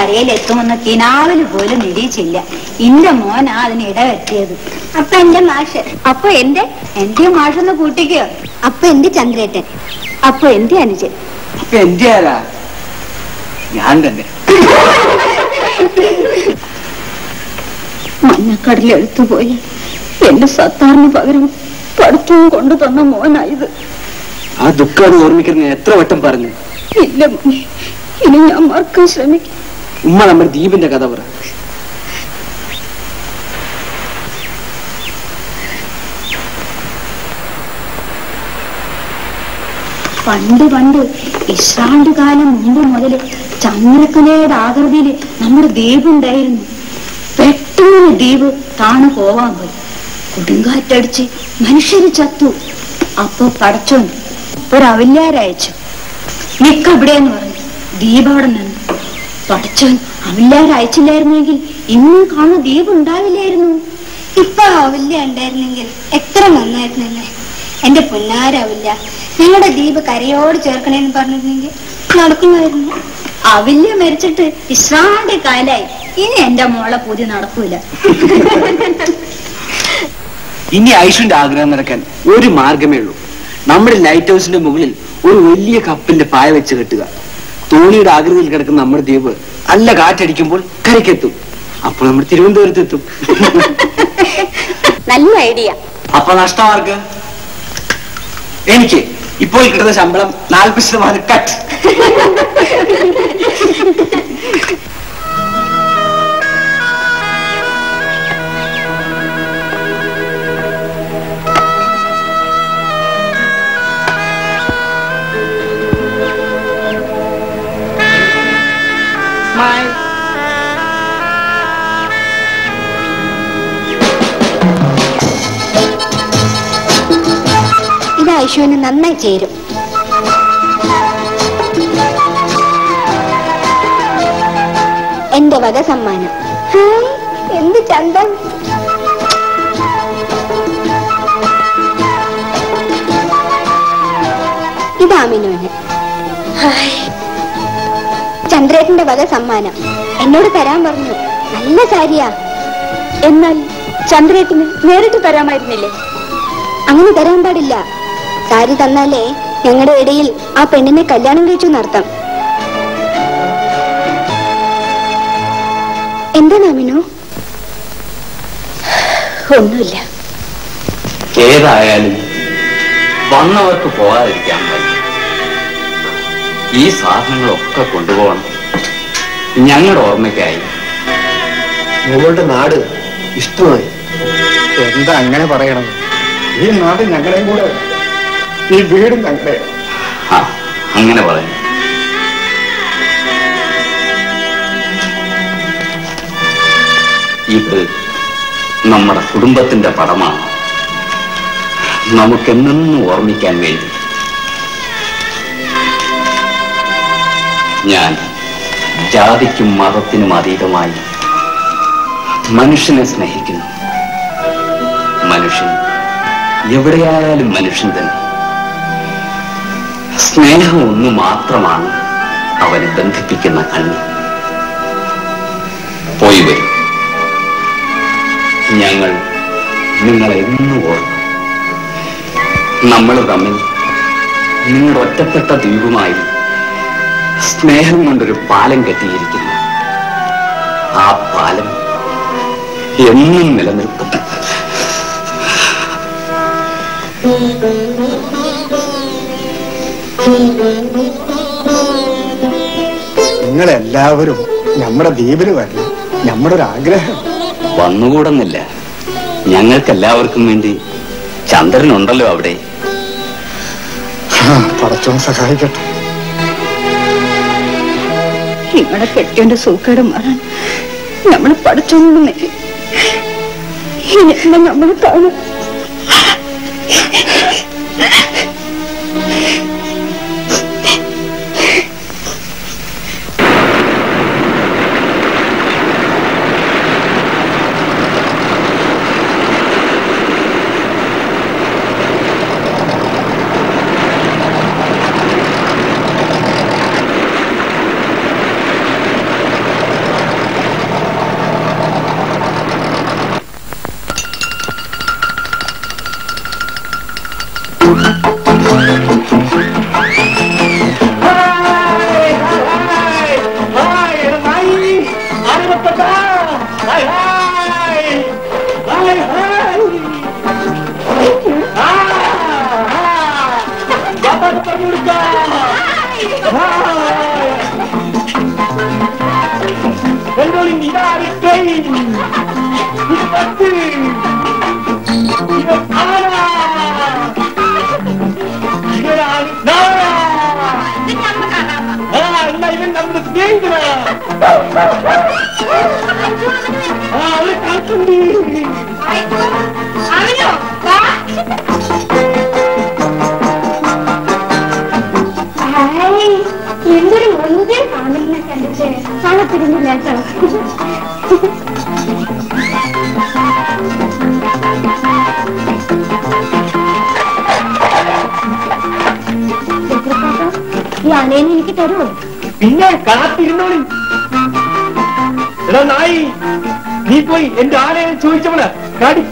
ഞങ്ങൾ കിനാവിൽ പോലും നിരീക്ഷില്ല എന്റെ മോനാ അതിന് ഇടവെട്ടിയത് അപ്പൊ എന്റെ മാഷ്. അപ്പൊ എന്റെ? എന്റെ മാഷൊന്ന് കൂട്ടിക്കോ. അപ്പൊ എന്റെ ചന്ദ്രേട്ടൻ. അപ്പൊ എന്റെ അനുജൻ. എന്റെ ആരാ? ഞാൻ തന്നെ. മഞ്ഞക്കടലിൽ എടുത്തുപോയി എന്റെ സത്താറിന് പകരം പഠിത്തവും കൊണ്ടു തന്ന മോനായത്. ആ ദുഃഖം ഓർമ്മിക്കുന്ന എത്ര വട്ടം പറഞ്ഞു? ഇല്ല മോനെ. ഇനി ഞാൻ മറക്കാൻ ശ്രമിക്കും. ഉമ്മ നമ്മുടെ ദ്വീപിന്റെ കഥ പറ. പണ്ട് പണ്ട് ഇഷ്രാണ്ട് കാലം മുമ്പ് മുതൽ ചന്ദ്രക്കലയുടെ ആകൃതിയിൽ നമ്മുടെ ദ്വീപ് ഉണ്ടായിരുന്നു. പെട്ടെന്ന് ദ്വീപ് താണു പോവാൻ പോയി. കൊടുങ്കാറ്റടിച്ച് മനുഷ്യര് ചത്തു. അപ്പൊ പടച്ചോണ്ട് ഒരവില്ലാരയച്ചു നിക്ക എന്ന് പറഞ്ഞു. ദ്വീപ് അവിടെ നിന്ന്. പടച്ചോൻ അവില്ലാരയച്ചില്ലായിരുന്നെങ്കിൽ ഇന്നും കാണുന്ന ദ്വീപ് ഉണ്ടാവില്ലായിരുന്നു. ഇപ്പൊ അവല്യ ഉണ്ടായിരുന്നെങ്കിൽ എത്ര നന്നായിരുന്നല്ലേ? എന്റെ പൊന്നാരവില്ല ഞങ്ങളുടെ ദ്വീപ് കരയോട് ചേർക്കണേന്ന് പറഞ്ഞിരുന്നെങ്കിൽ നടക്കുമായിരുന്നു. അവില്യ മരിച്ചിട്ട് ഇഷ്രാണ്ട് കാലായി. ഇനി എന്റെ മോളെ പൂതി നടക്കൂല. ഇനി ഐഷുന്റെ ആഗ്രഹം നടക്കാൻ ഒരു മാർഗമേ ഉള്ളൂ. നമ്മുടെ ലൈറ്റ് ഹൗസിന്റെ മുകളിൽ ഒരു വലിയ കപ്പിന്റെ പായ വെച്ച് കെട്ടുക. തോണിയുടെ ആകൃതിയിൽ കിടക്കുന്ന നമ്മുടെ ദ്വീപ് നല്ല കാറ്റടിക്കുമ്പോൾ കരയ്ക്കെത്തും. അപ്പോൾ നമ്മൾ തിരുവനന്തപുരത്തെത്തും. നല്ല ഐഡിയ. അപ്പൊ നഷ്ടമാർക്ക്? എനിക്ക് ഇപ്പോൾ കിട്ടുന്ന ശമ്പളം നാൽപ്പത് ശതമാനം കട്ട് ഐശുവിന് നന്നായി ചേരും. എന്റെ വക സമ്മാനം. എന്ത് ചന്തം. ഇതാ മിനുവിന്. ഹായ്. ചന്ദ്രേട്ടന്റെ വക സമ്മാനം. എന്നോട് തരാൻ പറഞ്ഞു. നല്ല സാരിയാ. എന്നാൽ ചന്ദ്രേട്ടന് നേരിട്ട് തരാമായിരുന്നില്ലേ? അങ്ങനെ തരാൻ പാടില്ല. സാരി തന്നാലേ ഞങ്ങളുടെ ഇടയിൽ ആ പെണ്ണിനെ കല്യാണം കഴിച്ചു നടത്താം. എന്താ നാമിനു ഒന്നുമില്ല. ഏതായാലും വന്നവർക്ക് പോകാതിരിക്കാൻ ഈ സാധനങ്ങളൊക്കെ കൊണ്ടുപോകണം. ഞങ്ങളുടെ ഓർമ്മയ്ക്കായി. ഞങ്ങളുടെ നാട് ഇഷ്ടമായി. എന്താ അങ്ങനെ പറയണം ഈ നാട് ഞങ്ങളെയും കൂടെ ഈ വീട് ഞങ്ങളുടെ. ആ അങ്ങനെ പറയാം. ഇത് നമ്മുടെ കുടുംബത്തിന്റെ പടമാണ്. നമുക്കെന്നും ഓർമ്മിക്കാൻ വേണ്ടി. ഞാൻ ജാതിക്കും മതത്തിനും അതീതമായി മനുഷ്യനെ സ്നേഹിക്കുന്നു. മനുഷ്യൻ എവിടെയായാലും മനുഷ്യൻ തന്നെ. സ്നേഹം ഒന്നു മാത്രമാണ് അവനെ ബന്ധിപ്പിക്കുന്ന കണ്ണ്. പോയി വരും. ഞങ്ങൾ നിങ്ങളെ ഓർക്കും. നമ്മൾ തമ്മിൽ നിങ്ങളുടെ ഒറ്റപ്പെട്ട ദ്വീപുമായി സ്നേഹം കൊണ്ടൊരു പാലം കെട്ടിയിരിക്കുന്നു. ആ പാലം എന്നും നിലനിൽക്കും നിങ്ങളെല്ലാവരും നമ്മുടെ ദ്വീപിൽ വരണം. നമ്മുടെ ഒരു ആഗ്രഹം. വന്നുകൂടുന്നില്ല. ഞങ്ങൾക്കെല്ലാവർക്കും വേണ്ടി ചന്ദ്രനുണ്ടല്ലോ അവിടെ. പടച്ചോ സഹായിക്കട്ടെ. നിങ്ങളെ കെട്ടിയോന്റെ സൂക്കേട് മാറാൻ നമ്മൾ പഠിച്ചോണ്ടേ ഇനി നമ്മൾ കാണും.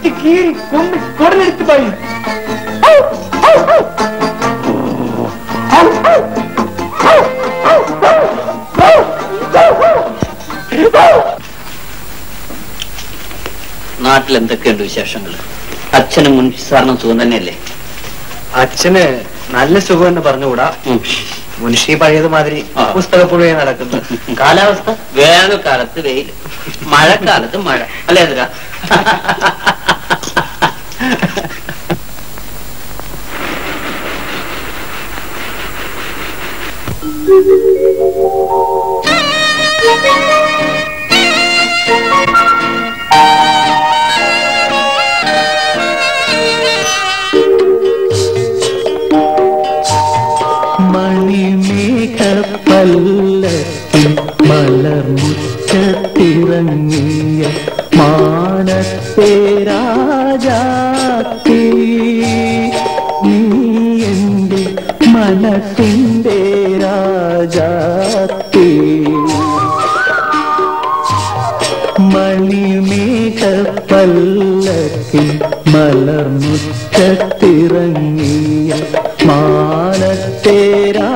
കടിച്ച് കീറി കൊന്ന് കൊടലെടുത്ത് പറയും നാട്ടിൽ എന്തൊക്കെയുണ്ട് വിശേഷങ്ങൾ? അച്ഛന് മുൻ സാറിനും സുഖം തന്നെയല്ലേ? അച്ഛന് നല്ല സുഖം എന്ന് പറഞ്ഞുകൂടാ. മുൻഷി പഴയതുമാതിരി പുസ്തകപ്പുഴയെ നടക്കുന്നു. കാലാവസ്ഥ? വേനൽക്കാലത്ത് വെയിൽ. മഴക്കാലത്ത് മഴ. അല്ലേ Música മലർമുറ്റത്തിറങ്ങിയ മാനത്തേരാ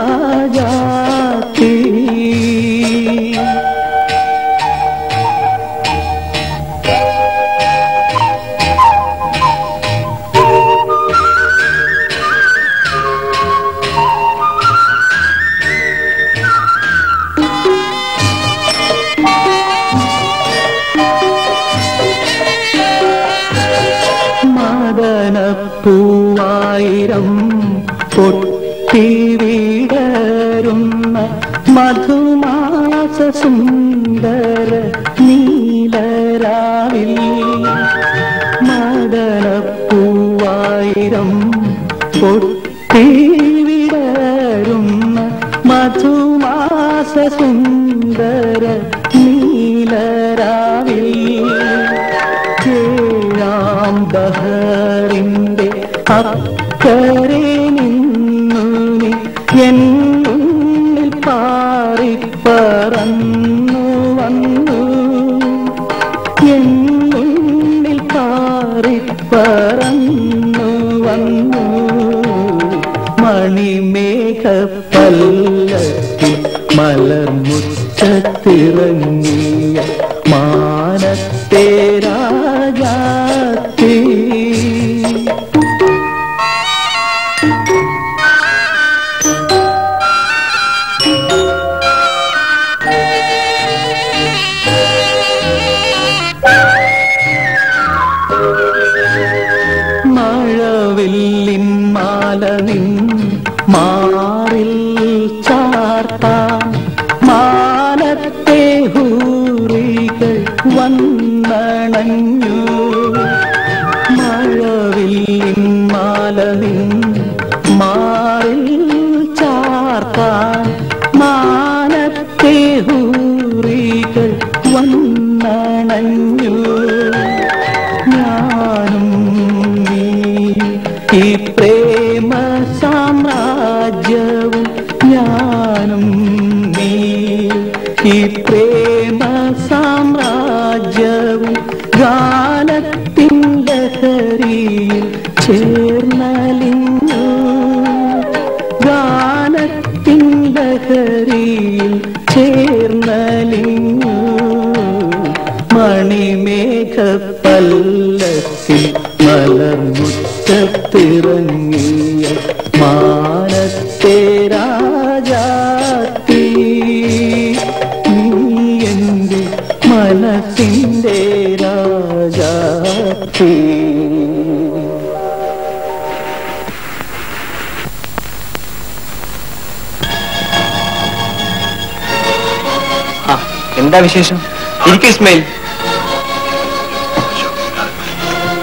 വിശേഷം? ഇരിക്കും ഇസ്മയിൽ.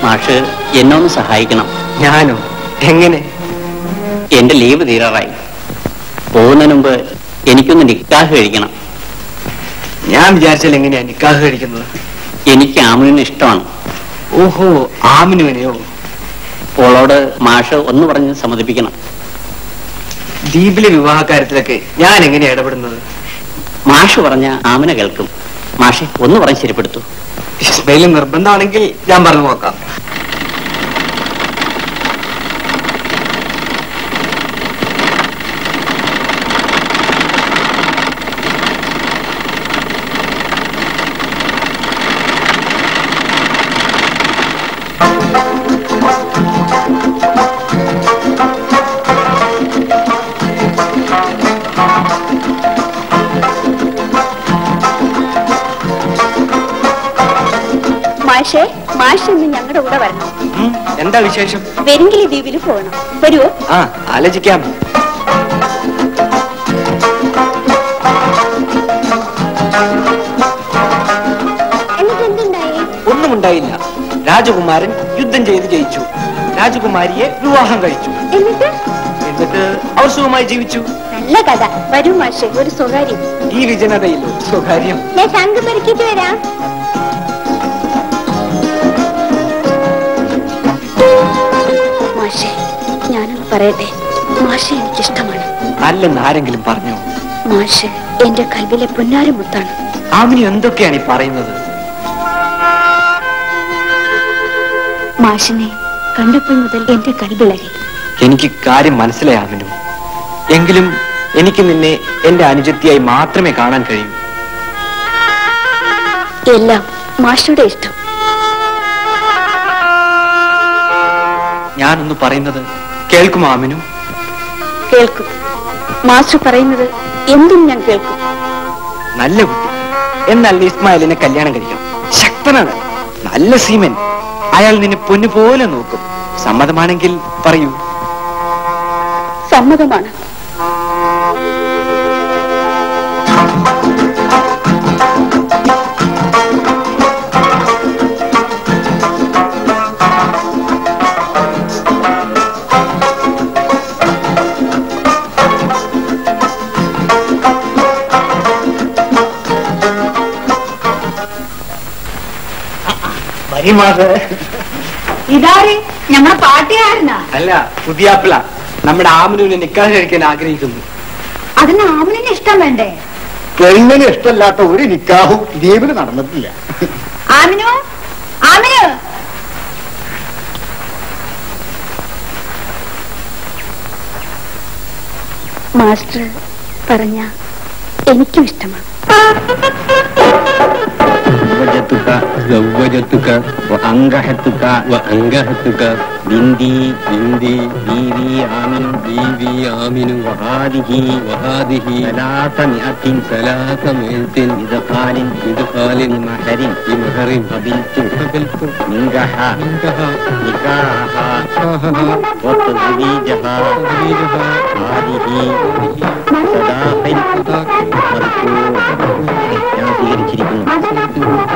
മാഷ് എന്നൊന്ന് സഹായിക്കണം. ഞാനോ? എങ്ങനെ? എന്റെ ലീവ് തീരാറായി. പോകുന്നതിന് മുമ്പ് എനിക്കൊന്ന് നിക്കാഹ് കഴിക്കണം. ഞാൻ വിചാരിച്ചാൽ എങ്ങനെയാ നിക്കാഹ് കഴിക്കുന്നത്? എനിക്ക് ആമിനെ ഇഷ്ടമാണ്. ഓഹോ ആമിനുവിനെയോ പോളോട് മാഷ് ഒന്ന് പറഞ്ഞ് സമ്മതിപ്പിക്കണം. ദ്വീപിലെ വിവാഹ കാര്യത്തിലൊക്കെ ഞാൻ എങ്ങനെയാ ഇടപെടുന്നത്? മാഷ് പറഞ്ഞ ആമിനെ കേൾക്കും. മാഷെ ഒന്ന് പറഞ്ഞ് ശരിപ്പെടുത്തു. ഇസ്മയിൽ നിർബന്ധമാണെങ്കിൽ ഞാൻ പറഞ്ഞു നോക്കാം. എന്താ വിശേഷം? വെരിങ്കിലി ദ്വീപിൽ പോകണം വരുമോ ആ ആലോചിക്കാം. ഒന്നും ഉണ്ടായില്ല രാജകുമാരൻ യുദ്ധം ചെയ്ത് ജയിച്ചു. രാജകുമാരിയെ വിവാഹം കഴിച്ചു. എന്നിട്ട്? എന്നിട്ട് അവർ സുഖമായി ജീവിച്ചു. നല്ല കഥ. വരൂ മാഷെ ഒരു സ്വകാര്യം. ഈ വിജനതയിൽ സ്വകാര്യം. ഞാൻ ശംഖ് പെറുക്കിട്ട് വരാം. പറയട്ടെ? മാഷെ എനിക്കിഷ്ടമാണ്. അല്ലെന്ന് ആരെങ്കിലും പറഞ്ഞു? മാഷ് എന്റെ കൽവിലെ പുന്നാരമുത്താണ് ആമിനി എന്തൊക്കെയാണ് ഈ പറയുന്നത്? മാഷിനെ കണ്ടപ്പോൾ മുതൽ എന്റെ കൽവിളകി എനിക്ക് കാര്യം മനസ്സിലായി ആമിനു എങ്കിലും എനിക്ക് നിന്നെ എന്റെ അനുജത്തിയായി മാത്രമേ കാണാൻ കഴിയൂ. എല്ലാം മാഷയുടെ ഇഷ്ടം. ഞാനൊന്ന് പറയുന്നത് കേൾക്കുമോ ആമിനു. കേൾക്കും. മാസ്റ്റർ പറയുന്നത് എന്തും ഞാൻ കേൾക്കും. നല്ല കുട്ടി. എന്നാൽ ഇസ്മായിലിനെ കല്യാണം കഴിക്കണം. ശക്തനാണ്. നല്ല സീമൻ. അയാൾ നിന്നെ പൊന്നു പോലെ നോക്കും. സമ്മതമാണെങ്കിൽ പറയൂ. സമ്മതമാണ്. ഇതാര്? ഞമ്മടെ പാട്ടുകാരനാ. അല്ല പുതിയ ആപ്പിള നമ്മുടെ ആമനുവിനെ നിക്കാൻ കഴിക്കാൻ ആഗ്രഹിക്കുന്നു. അതിന് ആമിനെ ഇഷ്ടം വേണ്ടേ? പെണ്ണിന് ഇഷ്ടമല്ലാത്ത ഒരു നിക്കാഹും ദ്വീപിൽ നടന്നിട്ടില്ല. ആമിനു? ആമിനു? മാസ്റ്റർ പറഞ്ഞ എനിക്കും ഇഷ്ടമാണ്. زوجتك زوجتك وأنجحتك وأنجحتك بنتي بنتي بيبي آمن بيبي آمن وهذه وهذه ثلاثمائة ثلاثمائة إدخال إدخال بمهر بمهر قبلت قبلت منكها منكها نكاحها وتزويجها تزويجها هذه صداق مرفوع ഞാൻ സ്വീകരിച്ചിരിക്കുന്നു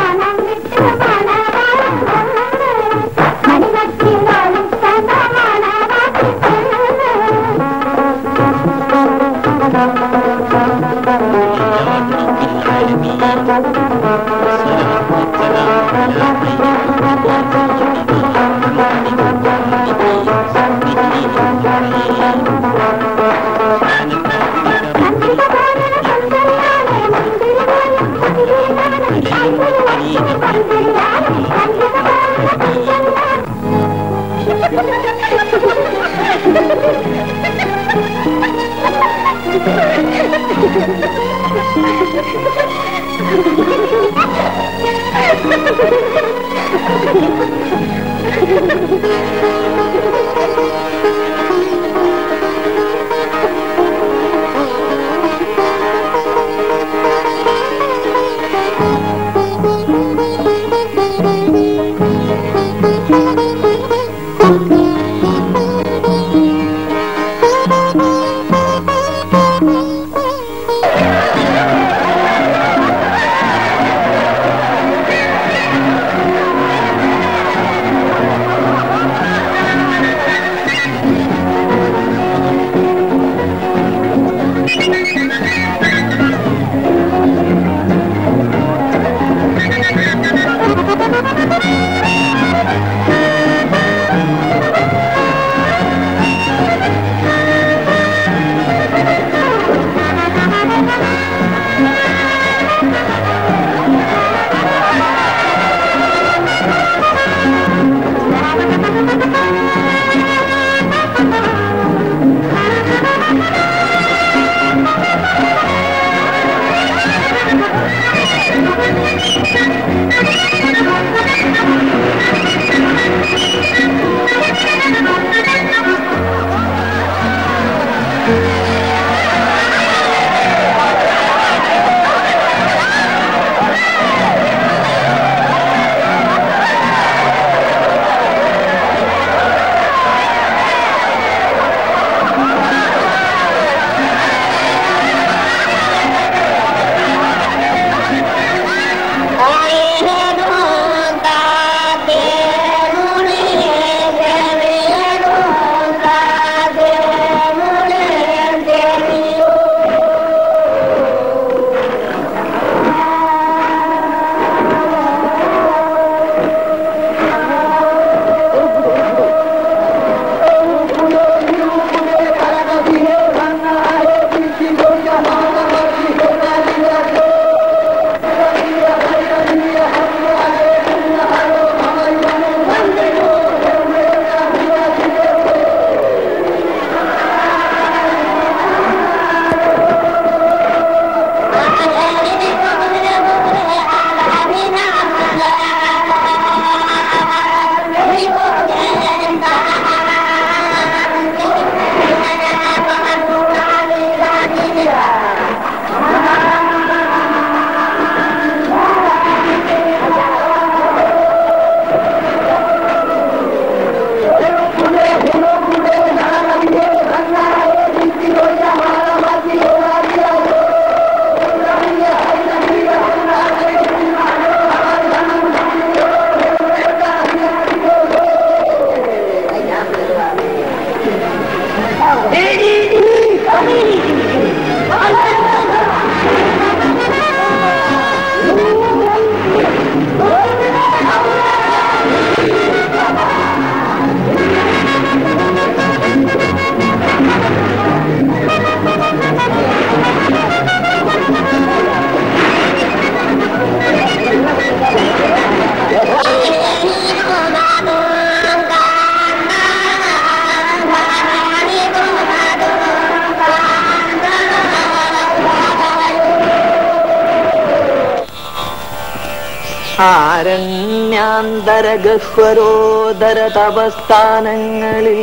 ആരണ്യാന്തര ഗഹ്വരോദര തപസ്ഥാനങ്ങളിൽ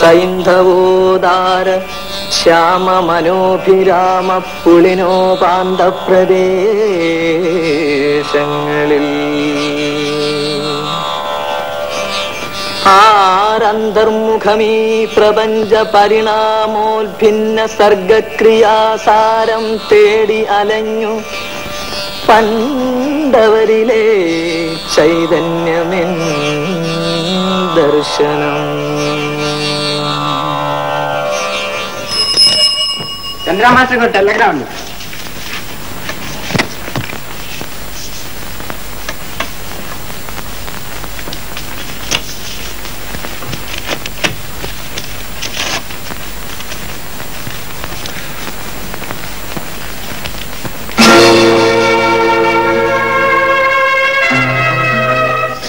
സൈന്ധവോദാര ശ്യാമ മനോഭിരാമ പുളിനോപാന്ത ആരന്തർമുഖമീ പ്രപഞ്ച പരിണാമോൽഭിന്ന സർഗക്രിയാസാരം തേടി അലഞ്ഞു. പണ്ടവരിലെ ചൈതന്യമിൻ ദർശനം. ചന്ദ്രമാസക്ക് ടെലഗ്രാം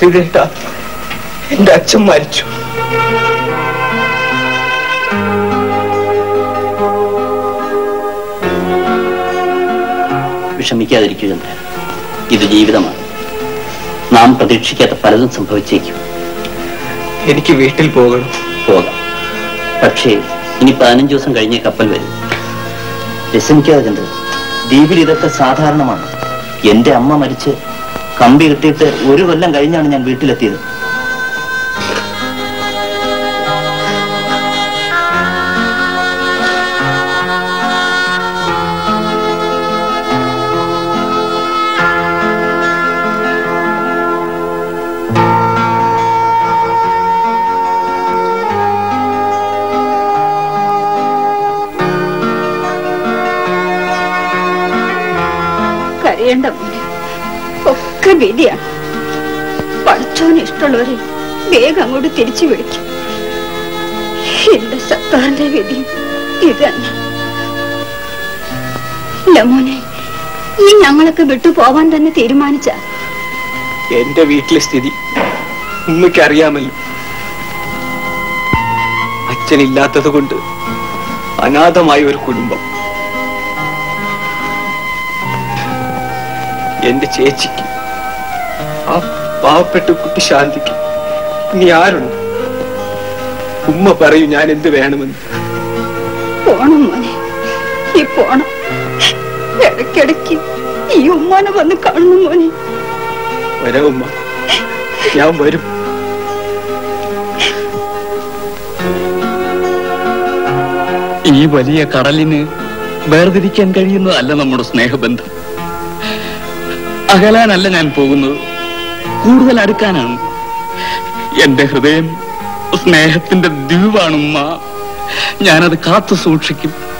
ശ്രീദേട്ട എന്റെ അച്ഛൻ മരിച്ചു. വിഷമിക്കാതിരിക്കുക ഇത് ജീവിതമാണ്. നാം പ്രതീക്ഷിക്കാത്ത പലതും സംഭവിച്ചേക്കും. എനിക്ക് വീട്ടിൽ പോകണം. പോകാം. പക്ഷേ ഇനി പതിനഞ്ച് ദിവസം കഴിഞ്ഞേ കപ്പൽ വരും. വിഷമിക്കാതെ ദ്വീപിൽ ഇതൊക്കെ സാധാരണമാണ്. എന്റെ അമ്മ മരിച്ച് കമ്പി കിട്ടിയിട്ട് ഒരു കൊല്ലം കഴിഞ്ഞാണ് ഞാൻ വീട്ടിലെത്തിയത്. ഒക്കെ വിധിയാ പഠിച്ചോന് ഇഷ്ടമുള്ളവരെ വേഗം അങ്ങോട്ട് തിരിച്ചു വിളിക്കും. എന്റെ സത്താറിന്റെ വിധി ഇത് ലമോനെ ഈ ഞങ്ങളൊക്കെ വിട്ടു പോവാൻ തന്നെ തീരുമാനിച്ച. എന്റെ വീട്ടിലെ സ്ഥിതി ഉമ്മയ്ക്ക് അറിയാമല്ലോ അച്ഛനില്ലാത്തത് കൊണ്ട് അനാഥമായ ഒരു കുടുംബം. എന്റെ ചേച്ചിക്ക് ആ പാവപ്പെട്ട കുട്ടി ശാന്തിക്ക്. ഇനി ആരുണ്ട്? ഉമ്മ പറയൂ ഞാൻ എന്ത് വേണമെന്ന്. പോണം മോനെ. ഈ പോണം. ഇടയ്ക്കിടയ്ക്ക് ഈ ഉമ്മാനെ വന്ന് കാണുന്നു മോനെ. വരാ ഉമ്മ. ഞാൻ വരും. ഈ വലിയ കടലിന് വേർതിരിക്കാൻ കഴിയുന്നതല്ല നമ്മുടെ സ്നേഹബന്ധം. അകലാനല്ല ഞാൻ പോകുന്നത്. കൂടുതൽ അടുക്കാനാണ്. എന്റെ ഹൃദയം സ്നേഹത്തിന്റെ ദ്വീപാണ് ഞാനത് കാത്തു സൂക്ഷിക്കും.